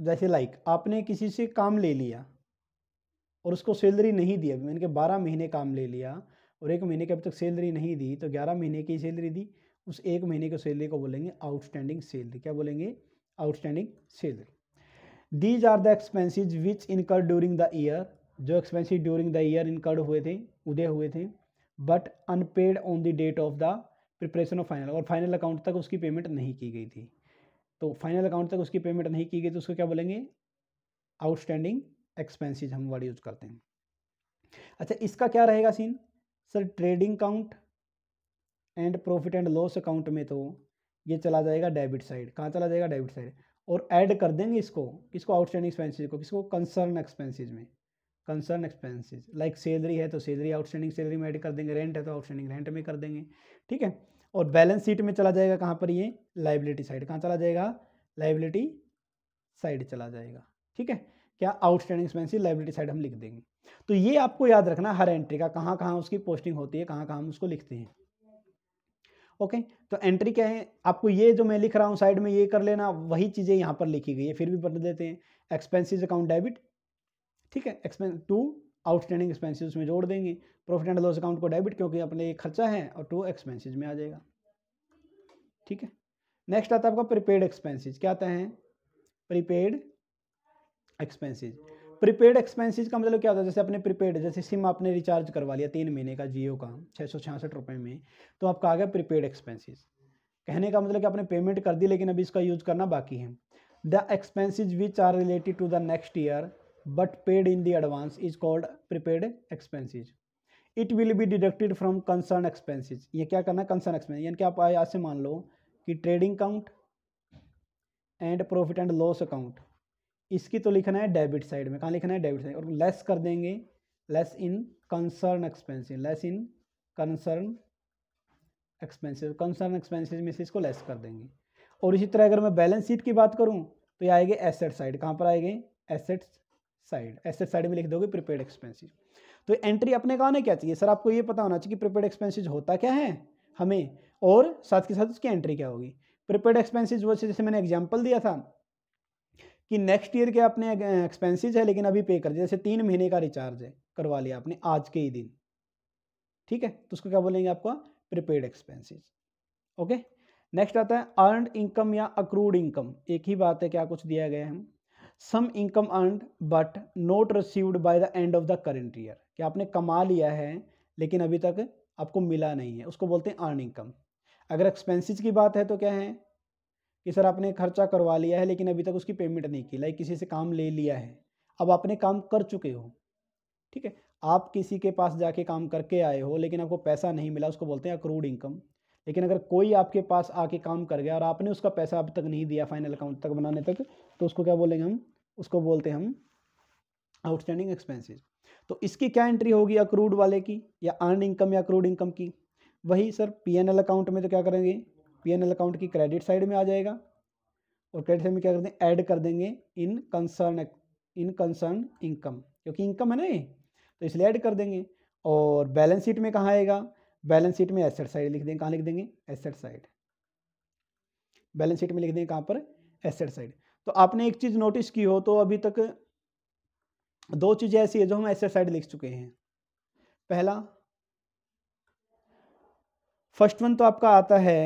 जैसे लाइक आपने किसी से काम ले लिया और उसको सैलरी नहीं दी अभी। मैंने कि बारह महीने काम ले लिया और एक महीने की अभी तक सैलरी नहीं दी तो ग्यारह महीने की सैलरी दी, उस एक महीने की सैलरी को बोलेंगे आउटस्टैंडिंग सैलरी। क्या बोलेंगे? Outstanding salary. These are the expenses which incur during the year जो expenses during the year incurred हुए थे, उदय हुए थे but unpaid on the date of the preparation of final और फाइनल अकाउंट तक उसकी पेमेंट नहीं की गई थी। तो फाइनल अकाउंट तक उसकी पेमेंट नहीं की गई तो उसको क्या बोलेंगे? आउटस्टैंडिंग एक्सपेंसिज हम वर्ड यूज़ करते हैं। अच्छा इसका क्या रहेगा scene sir trading account and profit and loss account में तो ये चला जाएगा डेबिट साइड कहाँ चला जाएगा? डेबिट साइड और ऐड कर देंगे इसको, किसको आउटस्टैंडिंग एक्सपेंसिज को? किसको? कंसर्न एक्सपेंसिज में। कंसर्न एक्सपेंसिज लाइक सैलरी है तो सैलरी आउटस्टैंडिंग सैलरी में ऐड कर देंगे। रेंट है तो आउटस्टैंडिंग रेंट में कर देंगे। ठीक है? और बैलेंस शीट में चला जाएगा कहाँ पर ये? लाइबिलिटी साइड कहाँ चला जाएगा? लाइबिलिटी साइड चला जाएगा। ठीक है? क्या आउटस्टैंडिंग एक्सपेंसिव लाइबिलिटी साइड हम लिख देंगे। तो ये आपको याद रखना हर एंट्री का, कहाँ कहाँ उसकी पोस्टिंग होती है, कहाँ कहाँ हम उसको लिखते हैं। ओके तो एंट्री क्या है? आपको ये जो मैं लिख रहा हूँ साइड में ये कर लेना, वही चीज़ें यहाँ पर लिखी गई है, फिर भी बदल देते हैं। एक्सपेंसिस अकाउंट डेबिट ठीक है? एक्सपेंस टू आउटस्टैंडिंग एक्सपेंसिस उसमें जोड़ देंगे। प्रॉफिट एंड लॉस अकाउंट को डेबिट क्योंकि अपने खर्चा है और टू एक्सपेंसिस में आ जाएगा। ठीक है? नेक्स्ट आता है आपका प्रीपेड एक्सपेंसिस क्या आता है? प्रीपेड एक्सपेंसिस प्रीपेड एक्सपेंसिस का मतलब क्या होता है? जैसे अपने प्रीपेड जैसे सिम आपने रिचार्ज करवा लिया तीन महीने का जियो का छः सौ छियासठ रुपये में तो आपका आ गया प्रीपेड एक्सपेंसिस कहने का मतलब कि आपने पेमेंट कर दी, लेकिन अभी इसका यूज़ करना बाकी है। The expenses which are related to the next year but paid in the advance is called prepaid expenses it will be deducted from concern expenses ये क्या करना है? कंसर्न एक्सपेंस यानी कि आप आज से मान लो कि trading account and profit and loss account इसकी तो लिखना है डेबिट साइड में। कहाँ लिखना है? Debit side. और लेस कर देंगे। Less in concern expensive less in concern expensive concern expensive में से इसको लेस कर देंगे। और इसी तरह अगर मैं बैलेंस शीट की बात करूँ तो ये आएँगे एसेट साइड कहाँ पर आएँगे? एसेट साइड एसेट साइड में लिख दोगे प्रीपेड एक्सपेंसिव तो एंट्री अपने का आने क्या चाहिए सर, आपको ये पता होना चाहिए कि प्रीपेड एक्सपेंसिज होता क्या है? हमें। और साथ के साथ उसकी एंट्री क्या होगी? प्रीपेड एक्सपेंसिज वो जैसे मैंने एग्ज़ाम्पल दिया था कि नेक्स्ट ईयर के अपने एक्सपेंसिस है, लेकिन अभी पे कर दिया जैसे तीन महीने का रिचार्ज है, करवा लिया आपने, आज के ही दिन। ठीक है? तो उसको क्या बोलेंगे आपका? प्रीपेड एक्सपेंसिस ओके नेक्स्ट आता है अर्नड इनकम या अक्रूड इनकम एक ही बात है, क्या कुछ दिया गया है some income earned but not received by the end of the current year कि आपने कमा लिया है, लेकिन अभी तक आपको मिला नहीं है। उसको बोलते हैं अर्न इनकम अगर एक्सपेंसिस की बात है तो क्या है? कि सर आपने खर्चा करवा लिया है, लेकिन अभी तक उसकी पेमेंट नहीं की लाइक किसी से काम ले लिया है। अब आपने काम कर चुके हो, ठीक है? आप किसी के पास जाके काम करके आए हो, लेकिन आपको पैसा नहीं मिला, उसको बोलते हैं अक्रूड इनकम लेकिन अगर कोई आपके पास आके काम कर गया और आपने उसका पैसा अब तक नहीं दिया फाइनल अकाउंट तक बनाने तक तो उसको क्या बोलेंगे हम? उसको बोलते हैं हम आउटस्टैंडिंग एक्सपेंसेस तो इसकी क्या एंट्री होगी अक्रूड वाले की, या अर्न इनकम या अक्रूड इनकम की? वही सर पीएनएल अकाउंट में तो क्या करेंगे? पीएनएल अकाउंट की क्रेडिट साइड में आ जाएगा। और क्रेडिट साइड में क्या करते हैं? ऐड कर देंगे in concern in concern income क्योंकि इनकम है ना ये? तो इसलिए ऐड कर देंगे। और बैलेंस शीट में कहाँ आएगा? बैलेंस शीट में एसेट साइड लिख देंगे कहाँ लिख देंगे? एसेट साइड बैलेंस शीट में लिख देंगे कहाँ पर? एसेट साइड तो आपने एक चीज़ नोटिस की हो तो अभी तक दो चीज़ें ऐसी है जो हम एसेट साइड लिख चुके हैं। पहला फ़र्स्ट वन तो आपका आता है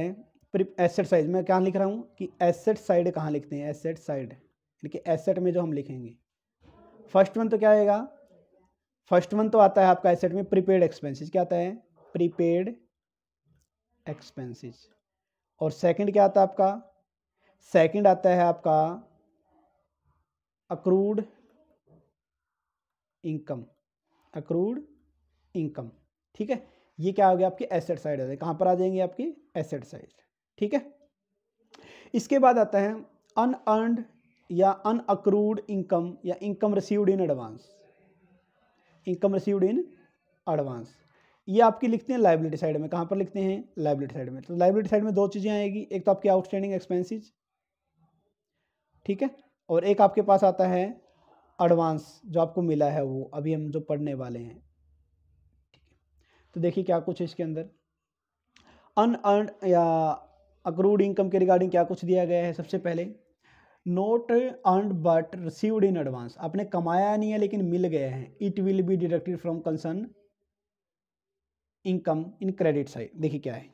एसेट साइड मैं क्या लिख रहा हूँ कि एसेट साइड कहाँ लिखते हैं? एसेट साइड यानी कि एसेट में जो हम लिखेंगे। फ़र्स्ट वन तो क्या आएगा? फ़र्स्ट वन तो आता है आपका एसेट में प्रीपेड एक्सपेंसेस क्या आता है? प्रीपेड एक्सपेंसेस और सेकंड क्या आता है आपका? सेकंड आता है आपका अक्रूड इनकम अक्रूड इनकम ठीक है? ये क्या हो गया आपकी एसेट साइड जाए कहाँ पर आ जाएँगे आपकी? एसेट साइड ठीक है? इसके बाद आता है अनअर्नड या अनअक्रूड इनकम या income received in advance income received in advance ये आपकी लिखते हैं लाइबिलिटी साइड में। कहाँ पर लिखते हैं? लाइबिलिटी साइड में। तो लाइबिलिटी साइड में दो चीज़ें आएगी। एक तो आपकी आउटस्टैंडिंग एक्सपेंसिज ठीक है? और एक आपके पास आता है एडवांस जो आपको मिला है वो। अभी हम जो पढ़ने वाले हैं। तो देखिए क्या कुछ है इसके अंदर। अनअर्न या अक्रूड इनकम के रिगार्डिंग क्या कुछ दिया गया है सबसे पहले? Not earn but received in advance आपने कमाया नहीं है लेकिन मिल गए हैं। It will be deducted from concern income in credit side देखिए क्या है।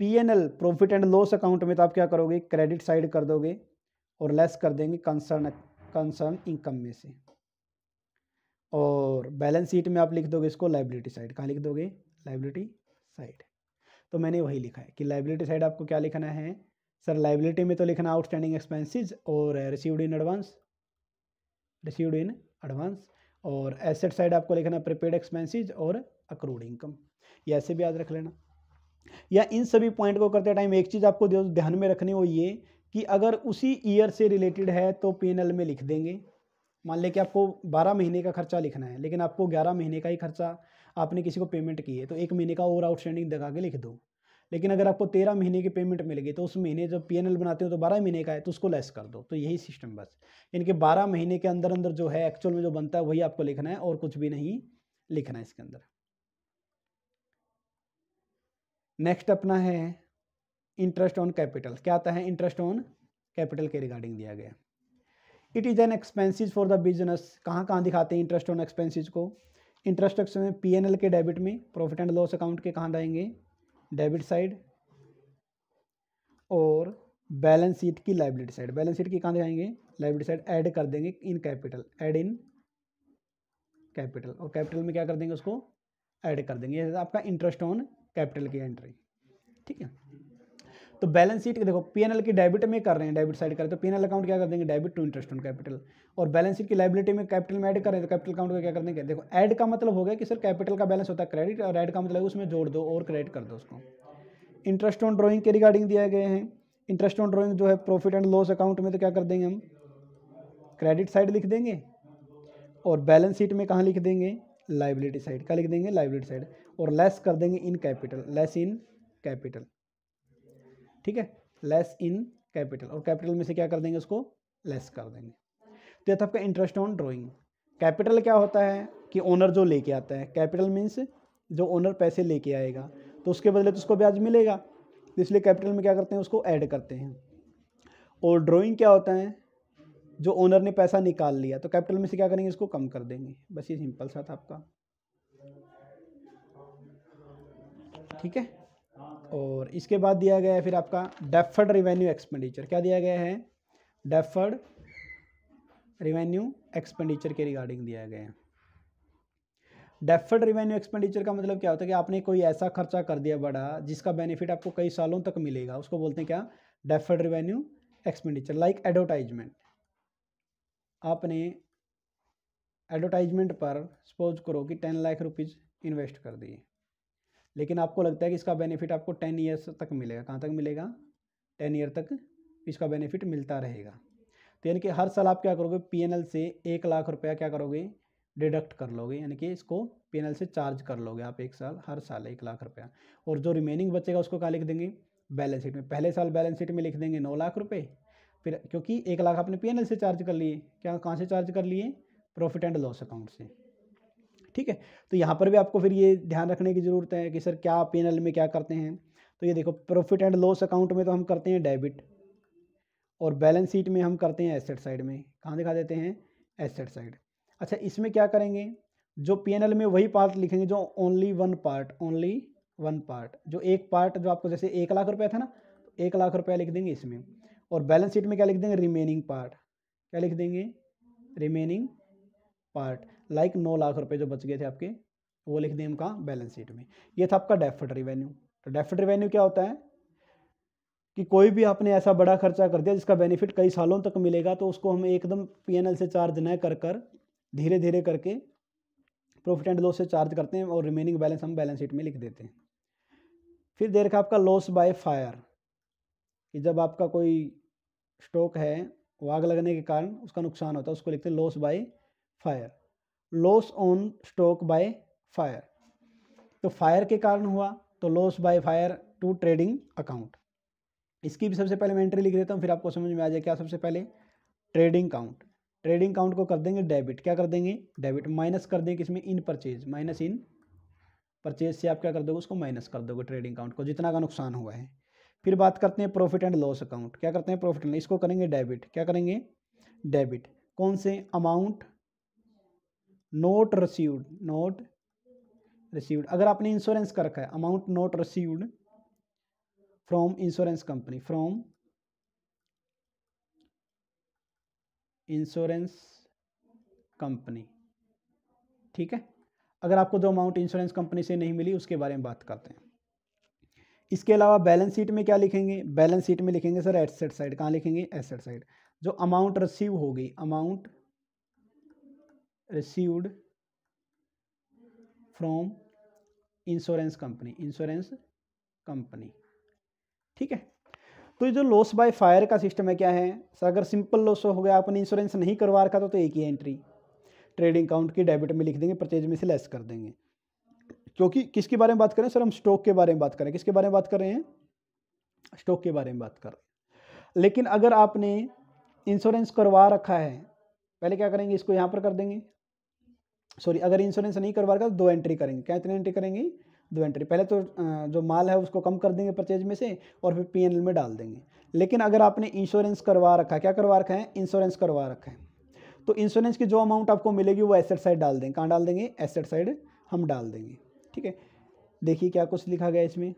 P N L profit and loss account में तो आप क्या करोगे? क्रेडिट साइड कर दोगे और लेस कर देंगे कंसर्न कंसर्न इनकम में से। और बैलेंस शीट में आप लिख दोगे इसको लाइबिलिटी साइड कहाँ लिख दोगे? लाइबिलिटी साइड तो मैंने वही लिखा है कि लाइबिलिटी साइड आपको क्या लिखना है? सर लाइबिलिटी में तो लिखना आउटस्टैंडिंग एक्सपेंसेस और received in advance received in advance और एसेट साइड आपको लिखना प्रीपेड एक्सपेंसिज और अक्रूड इनकम ये ऐसे भी याद रख लेना। या इन सभी पॉइंट को करते टाइम एक चीज़ आपको ध्यान में रखनी हो ये कि अगर उसी ईयर से रिलेटेड है तो पीएनएल में लिख देंगे। मान लें कि आपको 12 महीने का खर्चा लिखना है, लेकिन आपको 11 महीने का ही खर्चा आपने किसी को पेमेंट की है तो एक महीने का और आउटस्टैंडिंग दिखा के लिख दो। लेकिन अगर आपको तेरह महीने की पेमेंट मिलेगी तो उस महीने जब पीएनएल बनाते हो तो बारह महीने का है तो उसको लेस कर दो। तो यही सिस्टम बस। इनके बारह महीने के अंदर अंदर जो है एक्चुअल में जो बनता है, वही आपको लिखना है और कुछ भी नहीं लिखना है इसके अंदर। नेक्स्ट अपना है इंटरेस्ट ऑन कैपिटल क्या आता है इंटरेस्ट ऑन कैपिटल के रिगार्डिंग दिया गया। It is an expenses for the business कहाँ कहाँ दिखाते हैं इंटरेस्ट ऑन एक्सपेंसिज को? इंटरेस्ट में पीएनएल के डेबिट में, प्रॉफिट एंड लॉस अकाउंट के कहाँ देंगे डेबिट साइड और बैलेंस शीट की लाइबिलिटी साइड। बैलेंस शीट की कहाँ दिखाएँगे लाइबिलिटी साइड ऐड कर देंगे in capital, add in capital. और कैपिटल में क्या कर देंगे उसको? ऐड कर देंगे। आपका इंटरेस्ट ऑन कैपिटल की एंट्री। ठीक है? तो बैलेंस शीट के देखो पीएनएल की डेबिट में कर रहे हैं, डेबिट साइड करें तो पीएनएल अकाउंट क्या कर देंगे? Debit to interest on capital. और बैलेंस शीट की लाइबिलिटी में कैपिटल में ऐड करें तो कैपिटल अकाउंट का क्या कर देंगे? देखो ऐड का मतलब हो गया कि सर कैपिटल का बैलेंस होता है क्रेडिट और ऐड का मतलब उसमें जोड़ दो और क्रेडिट कर दो उसको। इंटरेस्ट ऑन ड्रॉइंग के रिगार्डिंग दिए गए हैं। इंटरेस्ट ऑन ड्रॉइंग जो है प्रॉफिट एंड लॉस अकाउंट में तो क्या कर देंगे हम? क्रेडिट साइड लिख देंगे। और बैलेंस शीट में कहाँ लिख देंगे? लाइबिलिटी साइड का लिख देंगे? लाइबिलिटी साइड और लेस कर देंगे in capital less in capital ठीक है? लेस इन कैपिटल और कैपिटल में से क्या कर देंगे उसको? लेस कर देंगे। तो यह था आपका इंटरेस्ट ऑन ड्रॉइंग कैपिटल क्या होता है? कि ओनर जो लेके आता है। कैपिटल मीन्स जो ओनर पैसे लेके आएगा तो उसके बदले तो उसको ब्याज मिलेगा। तो इसलिए कैपिटल में क्या करते हैं? उसको ऐड करते हैं। और ड्राइंग क्या होता है? जो ओनर ने पैसा निकाल लिया तो कैपिटल में से क्या करेंगे? इसको कम कर देंगे। बस ये सिंपल सा था आपका। ठीक है? और इसके बाद दिया गया है फिर आपका डेफर्ड रिवेन्यू एक्सपेंडिचर। क्या दिया गया है? डेफर्ड रिवेन्यू एक्सपेंडिचर के रिगार्डिंग दिया गया है। डेफर्ड रिवेन्यू एक्सपेंडिचर का मतलब क्या होता है कि आपने कोई ऐसा खर्चा कर दिया बड़ा जिसका बेनिफिट आपको कई सालों तक मिलेगा, उसको बोलते हैं क्या? Deferred revenue expenditure like advertisement आपने एडवर्टाइजमेंट पर सपोज़ करो कि टेन लाख रुपीज़ इन्वेस्ट कर दिए। लेकिन आपको लगता है कि इसका बेनिफिट आपको टेन ईयर्स तक मिलेगा? कहाँ तक मिलेगा? टेन ईयर तक इसका बेनिफिट मिलता रहेगा। तो यानी कि हर साल आप क्या करोगे? पीएनएल से एक लाख रुपया क्या करोगे? डिडक्ट कर लोगे। यानी कि इसको पीएनएल से चार्ज कर लोगे आप एक साल, हर साल एक लाख रुपया। और जो रिमेनिंग बचेगा उसको क्या लिख देंगे? बैलेंस शीट में। पहले साल बैलेंस शीट में लिख देंगे नौ लाख रुपये फिर क्योंकि एक लाख आपने पीएनएल से चार्ज कर लिए। क्या, कहाँ से चार्ज कर लिए? प्रॉफिट एंड लॉस अकाउंट से। ठीक है? तो यहाँ पर भी आपको फिर ये ध्यान रखने की ज़रूरत है कि सर क्या पीएनएल में क्या करते हैं? तो ये देखो प्रॉफिट एंड लॉस अकाउंट में तो हम करते हैं डेबिट और बैलेंस शीट में हम करते हैं एसेट साइड में। कहाँ दिखा देते हैं? एसेट साइड अच्छा इसमें क्या करेंगे? जो पीएनएल में वही पार्ट लिखेंगे जो only one part only one part जो एक पार्ट जो आपको जैसे एक लाख रुपया था ना तो एक लाख रुपया लिख देंगे इसमें। और बैलेंस शीट में क्या लिख देंगे? रिमेनिंग पार्ट क्या लिख देंगे? रिमेनिंग पार्ट लाइक नौ लाख रुपए जो बच गए थे आपके, वो लिख दें उनका बैलेंस शीट में। ये था आपका डेफिड रिवेन्यू तो डेफिड रिवेन्यू क्या होता है? कि कोई भी आपने ऐसा बड़ा खर्चा कर दिया जिसका बेनिफिट कई सालों तक मिलेगा तो उसको हम एकदम पीएनएल से चार्ज न कर कर धीरे धीरे करके प्रॉफिट एंड लॉस से चार्ज करते हैं और रिमेनिंग बैलेंस हम बैलेंस शीट में लिख देते हैं। फिर देखा आपका लॉस बाय फायर कि जब आपका कोई स्टॉक है वो आग लगने के कारण उसका नुकसान होता है, उसको लिखते हैं loss by fire loss on stock by fire तो फायर के कारण हुआ तो loss by fire to trading account इसकी भी सबसे पहले मैं एंट्री लिख देता हूँ, फिर आपको समझ में आ जाए क्या सबसे पहले? ट्रेडिंग काउंट ट्रेडिंग काउंट को कर देंगे डेबिट क्या कर देंगे? डेबिट माइनस कर देंगे इसमें in purchase minus in purchase से आप क्या कर दोगे? उसको माइनस कर दोगे ट्रेडिंग काउंट को, जितना का नुकसान हुआ है। फिर बात करते हैं प्रॉफिट एंड लॉस अकाउंट क्या करते हैं प्रॉफिट एंड इसको करेंगे डेबिट क्या करेंगे? डेबिट कौन से amount not received not received अगर आपने इंश्योरेंस कर रखा है amount not received from insurance company from insurance company ठीक है? अगर आपको जो अमाउंट इंश्योरेंस कंपनी से नहीं मिली, उसके बारे में बात करते हैं। इसके अलावा बैलेंस शीट में क्या लिखेंगे? बैलेंस शीट में लिखेंगे सर एसेट साइड कहाँ लिखेंगे? एसेट साइड जो अमाउंट रिसीव होगी amount received from insurance company insurance company ठीक है? तो ये जो लॉस बाय फायर का सिस्टम है क्या है? सर अगर सिंपल लॉस हो गया आपने इंश्योरेंस नहीं करवा रखा तो, तो एक ही एंट्री ट्रेडिंग अकाउंट की डेबिट में लिख देंगे परचेज में से लेस कर देंगे. क्योंकि किसके बारे में बात करें सर हम स्टॉक के बारे में बात करें किसके बारे में बात कर रहे हैं? स्टॉक के बारे में बात कर रहे हैं. लेकिन अगर आपने इंश्योरेंस करवा रखा है पहले क्या करेंगे? इसको यहाँ पर कर देंगे. सॉरी, अगर इंश्योरेंस नहीं करवा तो दो एंट्री करेंगे। क्या इतनी एंट्री करेंगे? दो एंट्री पहले तो जो माल है उसको कम कर देंगे परचेज में से और फिर पीएनएल में डाल देंगे। लेकिन अगर आपने इंश्योरेंस करवा रखा है, क्या करवा रखा है? इंश्योरेंस करवा रखा है। तो इंश्योरेंस की जो अमाउंट आपको मिलेगी वो एसेट साइड डाल देंगे। कहाँ डाल देंगे? एसेट साइड हम डाल देंगे। ठीक है? देखिए क्या कुछ लिखा गया इसमें।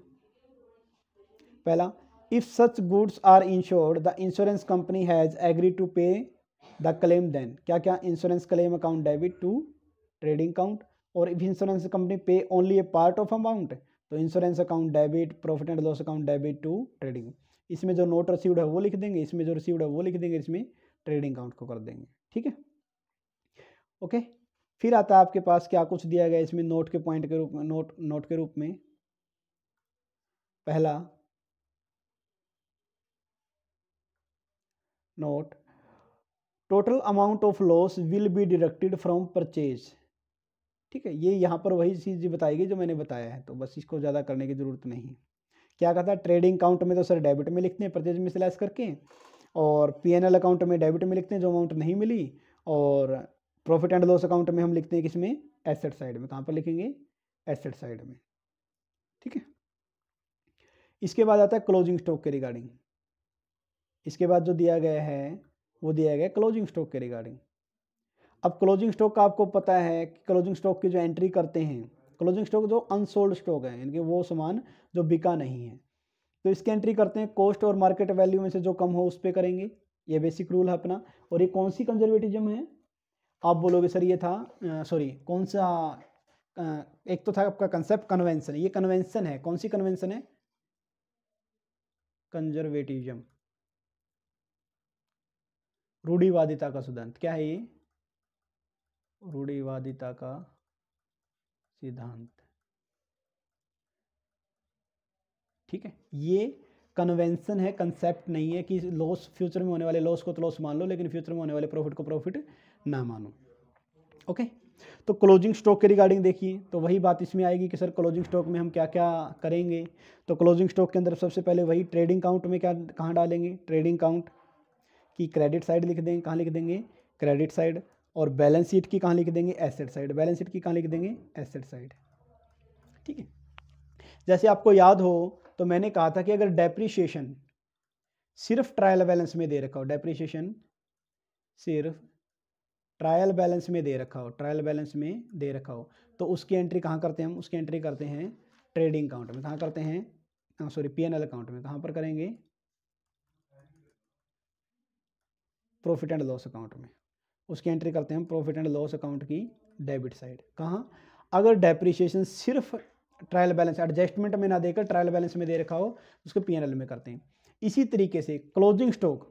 पहला if such goods are insured the insurance company has agree to pay the claim then क्या क्या insurance claim account debit to trading account और if insurance company pay only a part of amount तो insurance account debit, profit and loss account debit to trading. इसमें जो note received है वो लिख देंगे, इसमें जो रिसीव्ड है वो लिख देंगे, इसमें ट्रेडिंग अकाउंट को कर देंगे, ठीक है? ओके, फिर आता है आपके पास क्या कुछ दिया गया इसमें नोट के पॉइंट के रूप में, नोट नोट के रूप में। पहला, note, total amount of loss will be deducted from purchase. ठीक है, ये यहाँ पर वही चीज़ बताई गई जो मैंने बताया है तो बस इसको ज़्यादा करने की ज़रूरत नहीं क्या कहता ट्रेडिंग अकाउंट में तो सर डेबिट में लिखते हैं, परचेज में सिलाइस करके, और पीएनएल अकाउंट में डेबिट में लिखते हैं जो अमाउंट नहीं मिली, और प्रॉफिट एंड लॉस अकाउंट में हम लिखते हैं किसमें? एसेट साइड में। कहाँ पर लिखेंगे? एसेट साइड में। ठीक है? इसके बाद आता है क्लोजिंग स्टॉक के रिगार्डिंग। इसके बाद जो दिया गया है, वो दिया गया क्लोजिंग स्टॉक के रिगार्डिंग। अब क्लोजिंग स्टॉक का आपको पता है कि क्लोजिंग स्टॉक की जो एंट्री करते हैं क्लोजिंग स्टॉक जो अनसोल्ड स्टॉक है यानी कि वो सामान जो बिका नहीं है। तो इसकी एंट्री करते हैं कॉस्ट और मार्केट वैल्यू में से जो कम हो उस पर करेंगे ये बेसिक रूल है अपना। और ये कौन सी कंजर्वेटिज्म है? आप बोलोगे सर ये था सॉरी कौन सा आ, एक तो था आपका कंसेप्ट कन्वेंसन ये कन्वेंसन है कौन सी कन्वेंसन है? कंजर्वेटिज्म रूढ़ीवादिता का सिद्धांत क्या है ये? रूढ़ीवादिता का सिद्धांत। ठीक है, ये कन्वेंशन है कंसेप्ट नहीं है कि लॉस फ्यूचर में होने वाले लॉस को तो लॉस मान लो, लेकिन फ्यूचर में होने वाले प्रॉफिट को प्रॉफिट ना मानो। ओके तो क्लोजिंग स्टॉक के रिगार्डिंग देखिए तो वही बात इसमें आएगी कि सर क्लोजिंग स्टॉक में हम क्या क्या करेंगे? तो क्लोजिंग स्टॉक के अंदर सबसे पहले वही ट्रेडिंग काउंट में क्या, कहाँ डालेंगे? ट्रेडिंग काउंट की क्रेडिट साइड लिख देंगे कहाँ लिख देंगे? क्रेडिट साइड और बैलेंस शीट की कहाँ लिख देंगे? एसेट साइड बैलेंस शीट की कहाँ लिख देंगे? एसेट साइड ठीक है? जैसे आपको याद हो तो मैंने कहा था कि अगर डेप्रीशिएशन सिर्फ़ ट्रायल बैलेंस में दे रखा हो डेप्रीशिएशन सिर्फ़ ट्रायल बैलेंस में दे रखा हो ट्रायल बैलेंस में दे रखा हो तो उसकी एंट्री कहाँ करते हैं हम? उसकी एंट्री करते हैं ट्रेडिंग अकाउंट में। कहाँ करते हैं? Sorry P N L account में। कहाँ पर करेंगे? प्रॉफिट एंड लॉस अकाउंट में। उसकी एंट्री करते हैं प्रॉफिट एंड लॉस अकाउंट की डेबिट साइड कहाँ? अगर डेप्रिशिएशन सिर्फ़ ट्रायल बैलेंस एडजस्टमेंट में ना देकर ट्रायल बैलेंस में दे रखा हो उसको पीएनएल में करते हैं। इसी तरीके से क्लोजिंग स्टॉक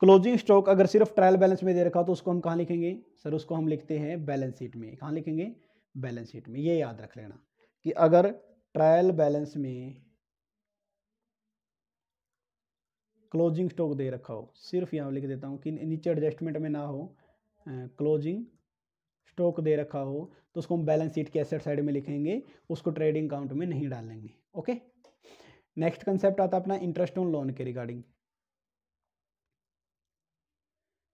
क्लोजिंग स्टॉक अगर सिर्फ़ ट्रायल बैलेंस में दे रखा हो तो उसको हम कहाँ लिखेंगे? सर, उसको हम लिखते हैं बैलेंस शीट में। कहाँ लिखेंगे? बैलेंस शीट में। ये याद रख लेना कि अगर ट्रायल बैलेंस में क्लोजिंग स्टॉक दे रखा हो। सिर्फ़ यहाँ लिख देता हूँ कि नीचे एडजस्टमेंट में ना हो क्लोजिंग स्टॉक दे रखा हो तो उसको हम बैलेंस शीट के एसेट साइड में लिखेंगे, उसको ट्रेडिंग अकाउंट में नहीं डालेंगे ओके नेक्स्ट कंसेप्ट आता अपना इंटरेस्ट ऑन लोन के regarding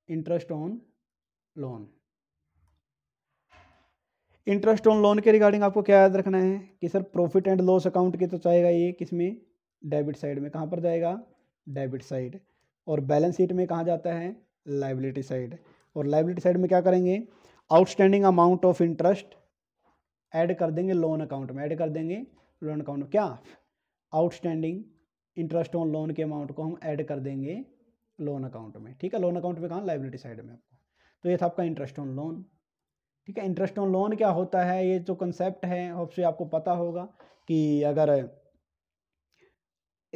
interest on loan interest on loan के रिगार्डिंग आपको क्या याद रखना है कि sir profit and loss account के तो चाहेगा ये किसमें? डेबिट साइड में। कहाँ पर जाएगा? Debit side. और बैलेंस शीट में कहाँ जाता है लाइबिलिटी साइड। और लाइबिलिटी साइड में क्या करेंगे? Outstanding amount of interest add कर देंगे लोन अकाउंट में। ऐड कर देंगे लोन अकाउंट में। क्या? आउटस्टैंडिंग इंटरेस्ट ऑन लोन के अमाउंट को हम ऐड कर देंगे लोन अकाउंट में। ठीक है? लोन अकाउंट में कहाँ? लाइबिलिटी साइड में आपको। तो ये था आपका इंटरेस्ट ऑन लोन। ठीक है? इंटरेस्ट ऑन लोन क्या होता है? ये जो कंसेप्ट है ऑप्शन आपको पता होगा कि अगर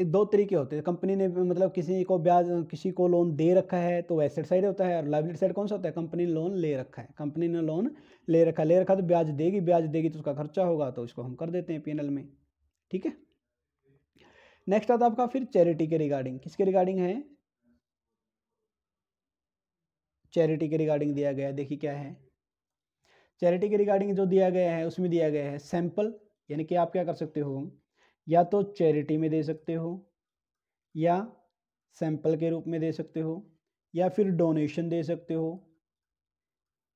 दो तरीके होते हैं। कंपनी ने मतलब किसी को ब्याज, किसी को लोन दे रखा है तो एसेट साइड होता है और लाइबिलिटी साइड कौन सा होता है? कंपनी ने लोन ले रखा है। कंपनी ने लोन ले रखा ले रखा तो ब्याज देगी ब्याज देगी तो उसका खर्चा होगा तो इसको हम कर देते हैं पीएनएल में। ठीक है? नेक्स्ट आता आपका फिर चैरिटी के रिगार्डिंग किसके रिगार्डिंग है? चैरिटी के रिगार्डिंग दिया गया है। देखिए क्या है। चैरिटी के रिगार्डिंग जो दिया गया है, उसमें दिया गया है सैंपल यानी कि आप क्या कर सकते हो? या तो चैरिटी में दे सकते हो, या सैंपल के रूप में दे सकते हो, या फिर डोनेशन दे सकते हो,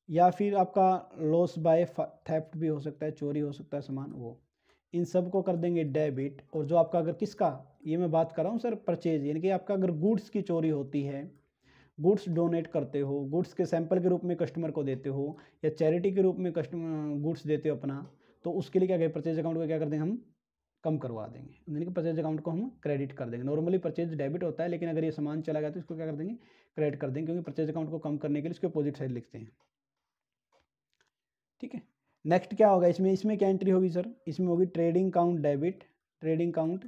या फिर आपका लॉस बाय थेफ्ट भी हो सकता है, चोरी हो सकता है, सामान, वो। इन सबको कर देंगे डेबिट और जो आपका अगर किसका, ये मैं बात कर रहा हूँ, सर परचेज यानी कि आपका अगर गुड्स की चोरी होती है गुड्स डोनेट करते हो गुड्स के सैंपल के रूप में कस्टमर को देते हो, या चैरिटी के रूप में कस्टमर गुड्स देते हो अपना तो उसके लिए क्या परचेज अकाउंट को क्या करते हैं हम? कम करवा देंगे। यानी कि परचेज अकाउंट को हम क्रेडिट कर देंगे। नॉर्मली परचेज डेबिट होता है, लेकिन अगर ये सामान चला गया तो इसको क्या कर देंगे? क्रेडिट कर देंगे, क्योंकि परचेज अकाउंट को कम करने के लिए इसके अपोजिट साइड लिखते हैं। ठीक है? नेक्स्ट क्या होगा? इसमें इसमें क्या एंट्री होगी सर इसमें होगी trading count debit trading count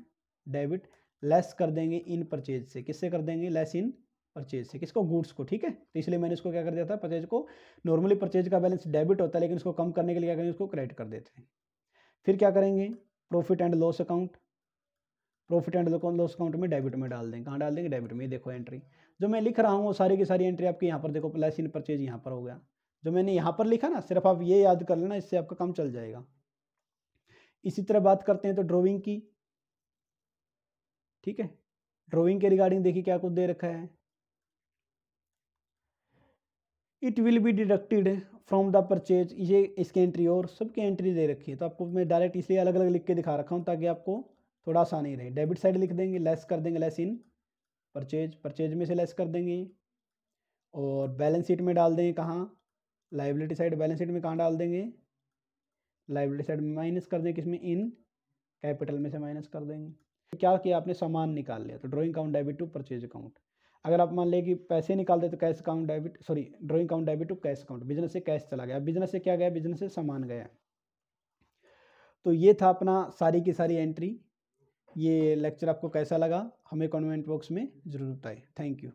debit less कर देंगे इन परचेज से। किससे कर देंगे? लेस इन परचेज से। किसको? गुड्स को। ठीक है? तो इसलिए मैंने इसको क्या कर दिया था? परचेज को नॉर्मली परचेज का बैलेंस डेबिट होता है, लेकिन इसको कम करने के लिए क्या करेंगे? उसको क्रेडिट कर देते हैं। फिर क्या करेंगे? Profit and loss account profit and loss account में डेबिट में डाल देंगे कहाँ डाल देंगे? डेबिट में देखो एंट्री जो मैं लिख रहा हूँ, वो सारी की सारी एंट्री आपकी यहाँ पर देखो प्लस इन परचेज यहाँ पर हो गया। जो मैंने यहाँ पर लिखा ना, सिर्फ़ आप ये याद कर लेना, इससे आपका काम चल जाएगा। इसी तरह बात करते हैं तो ड्रॉइंग की। ठीक है? ड्रॉइंग के रिगार्डिंग देखिए क्या कुछ दे रखा है। It will be deducted from the purchase ये इसकी एंट्री और सबकी एंट्री दे रखी है। तो आपको मैं डायरेक्ट इसलिए अलग अलग लिख के दिखा रखा हूँ ताकि आपको थोड़ा आसानी रहे। डेबिट साइड लिख देंगे लेस कर देंगे लेस इन परचेज परचेज में से लेस कर देंगे। और बैलेंस शीट में डाल देंगे कहाँ? लाइबिलिटी साइड बैलेंस शीट में कहाँ डाल देंगे? लाइबिलिटी साइड में माइनस कर देंगे, किसमें? इन कैपिटल में से माइनस कर देंगे। क्या किया? आपने सामान निकाल लिया। तो drawing account debit to purchase account अगर आप मान लें कि पैसे निकाल दे तो cash account debit sorry drawing account debit to cash account business से कैश चला गया। बिज़नेस से क्या गया? बिज़नेस से सामान गया। तो ये था अपना सारी की सारी एंट्री ये लेक्चर आपको कैसा लगा? हमें कमेंट बॉक्स में ज़रूर बताए। Thank you